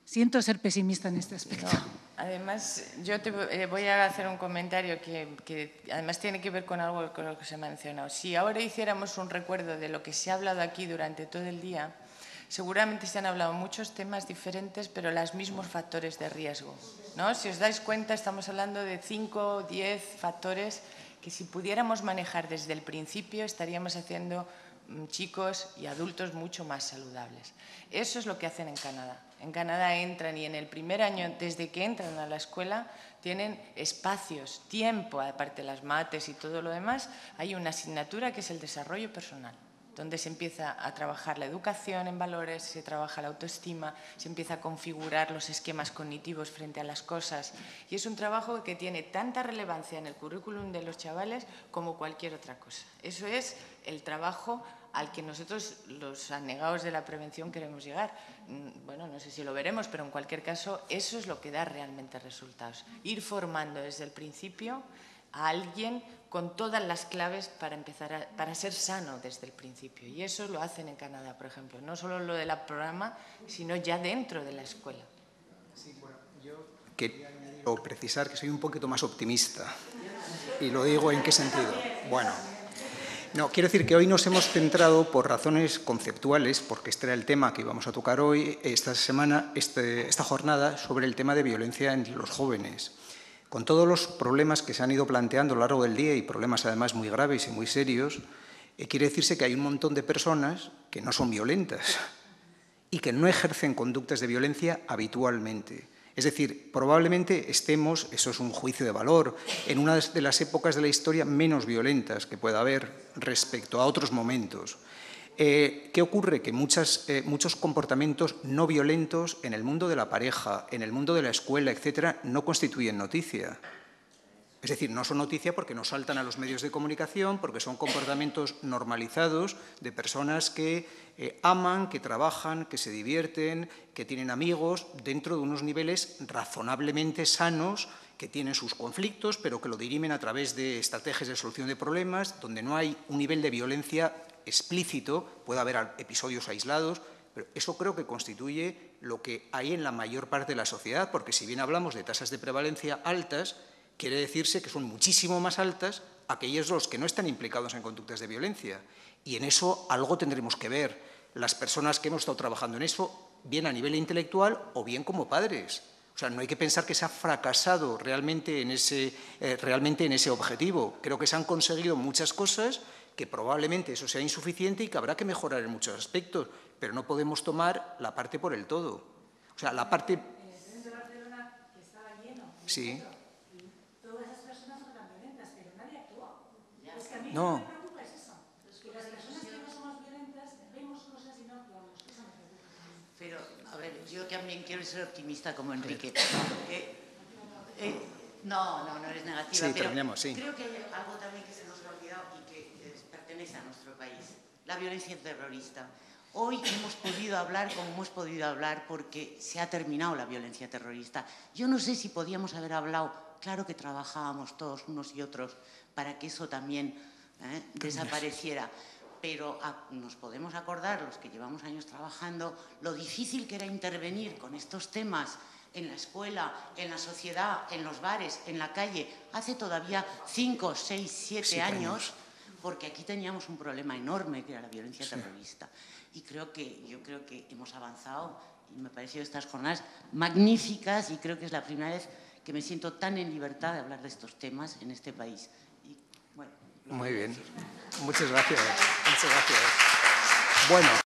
Siento ser pesimista en este aspecto. además, yo te eh, voy a hacer un comentario que, además tiene que ver con algo con lo que se ha mencionado. Si ahora hiciéramos un recuerdo de lo que se ha hablado aquí durante todo el día, seguramente se han hablado muchos temas diferentes, pero los mismos factores de riesgo. ¿no? Si os dais cuenta, estamos hablando de 5 o 10 factores que si pudiéramos manejar desde el principio estaríamos haciendo chicos y adultos mucho más saludables. Eso es lo que hacen en Canadá. En Canadá entran y en el primer año, desde que entran a la escuela, tienen espacios, tiempo, aparte de las mates y todo lo demás, hay una asignatura que es el desarrollo personal donde se empieza a trabajar la educación en valores, se trabaja la autoestima, se empieza a configurar los esquemas cognitivos frente a las cosas. Y es un trabajo que tiene tanta relevancia en el currículum de los chavales como cualquier otra cosa. Eso es el trabajo al que nosotros, los anegados de la prevención, queremos llegar. Mm, bueno, no sé si lo veremos, pero en cualquier caso, eso es lo que da realmente resultados. Ir formando desde el principio a alguien con todas las claves para empezar para ser sano desde el principio. Y eso lo hacen en Canadá, por ejemplo. No solo lo del programa, sino ya dentro de la escuela. Sí, bueno, yo quería precisar que soy un poquito más optimista. Y lo digo en qué sentido. Bueno, No, quiero decir que hoy nos hemos centrado por razones conceptuales, porque este era el tema que íbamos a tocar hoy, esta semana, este, esta jornada, sobre el tema de violencia en los jóvenes. Con todos los problemas que se han ido planteando a lo largo del día y problemas además muy graves y muy serios, eh, quiere decirse que hay un montón de personas que no son violentas y que no ejercen conductas de violencia habitualmente. Es decir, probablemente estemos, eso es un juicio de valor, en una de las épocas de la historia menos violentas que pueda haber respecto a otros momentos. Eh, ¿Qué ocurre? Que eh, muchos comportamientos no violentos en el mundo de la pareja, en el mundo de la escuela, etcétera, no constituyen noticia. Es decir, no son noticia porque no saltan a los medios de comunicación, porque son comportamientos normalizados de personas que eh, aman, que trabajan, que se divierten, que tienen amigos, dentro de unos niveles razonablemente sanos, que tienen sus conflictos, pero que lo dirimen a través de estrategias de solución de problemas, donde no hay un nivel de violencia explícito, puede haber episodios aislados, pero eso creo que constituye lo que hay en la mayor parte de la sociedad, porque si bien hablamos de tasas de prevalencia altas, quiere decirse que son muchísimo más altas aquellos los que no están implicados en conductas de violencia. Y en eso algo tendremos que ver. Las personas que hemos estado trabajando en eso, bien a nivel intelectual o bien como padres. O sea, no hay que pensar que se ha fracasado realmente en ese, eh, realmente en ese objetivo. Creo que se han conseguido muchas cosas, que probablemente eso sea insuficiente y que habrá que mejorar en muchos aspectos, pero no podemos tomar la parte por el todo. O sea, la parte... Sí. No. Pero, a ver, yo también quiero ser optimista como Enrique. Eh, eh, no, no, no eres negativa. Sí, pero terminemos, sí. Creo que hay algo también que se nos ha olvidado y que eh, pertenece a nuestro país, la violencia terrorista. Hoy hemos podido hablar como hemos podido hablar porque se ha terminado la violencia terrorista. Yo no sé si podíamos haber hablado, claro que trabajábamos todos unos y otros para que eso también ¿eh? desapareciera. Pero nos podemos acordar, los que llevamos años trabajando, lo difícil que era intervenir con estos temas en la escuela, en la sociedad, en los bares, en la calle, hace todavía cinco, seis, siete años, porque aquí teníamos un problema enorme que era la violencia terrorista. Y creo que, yo creo que hemos avanzado y me pareció estas jornadas magníficas y creo que es la primera vez que me siento tan en libertad de hablar de estos temas en este país. Muy bien. Muchas gracias. Muchas gracias. Bueno.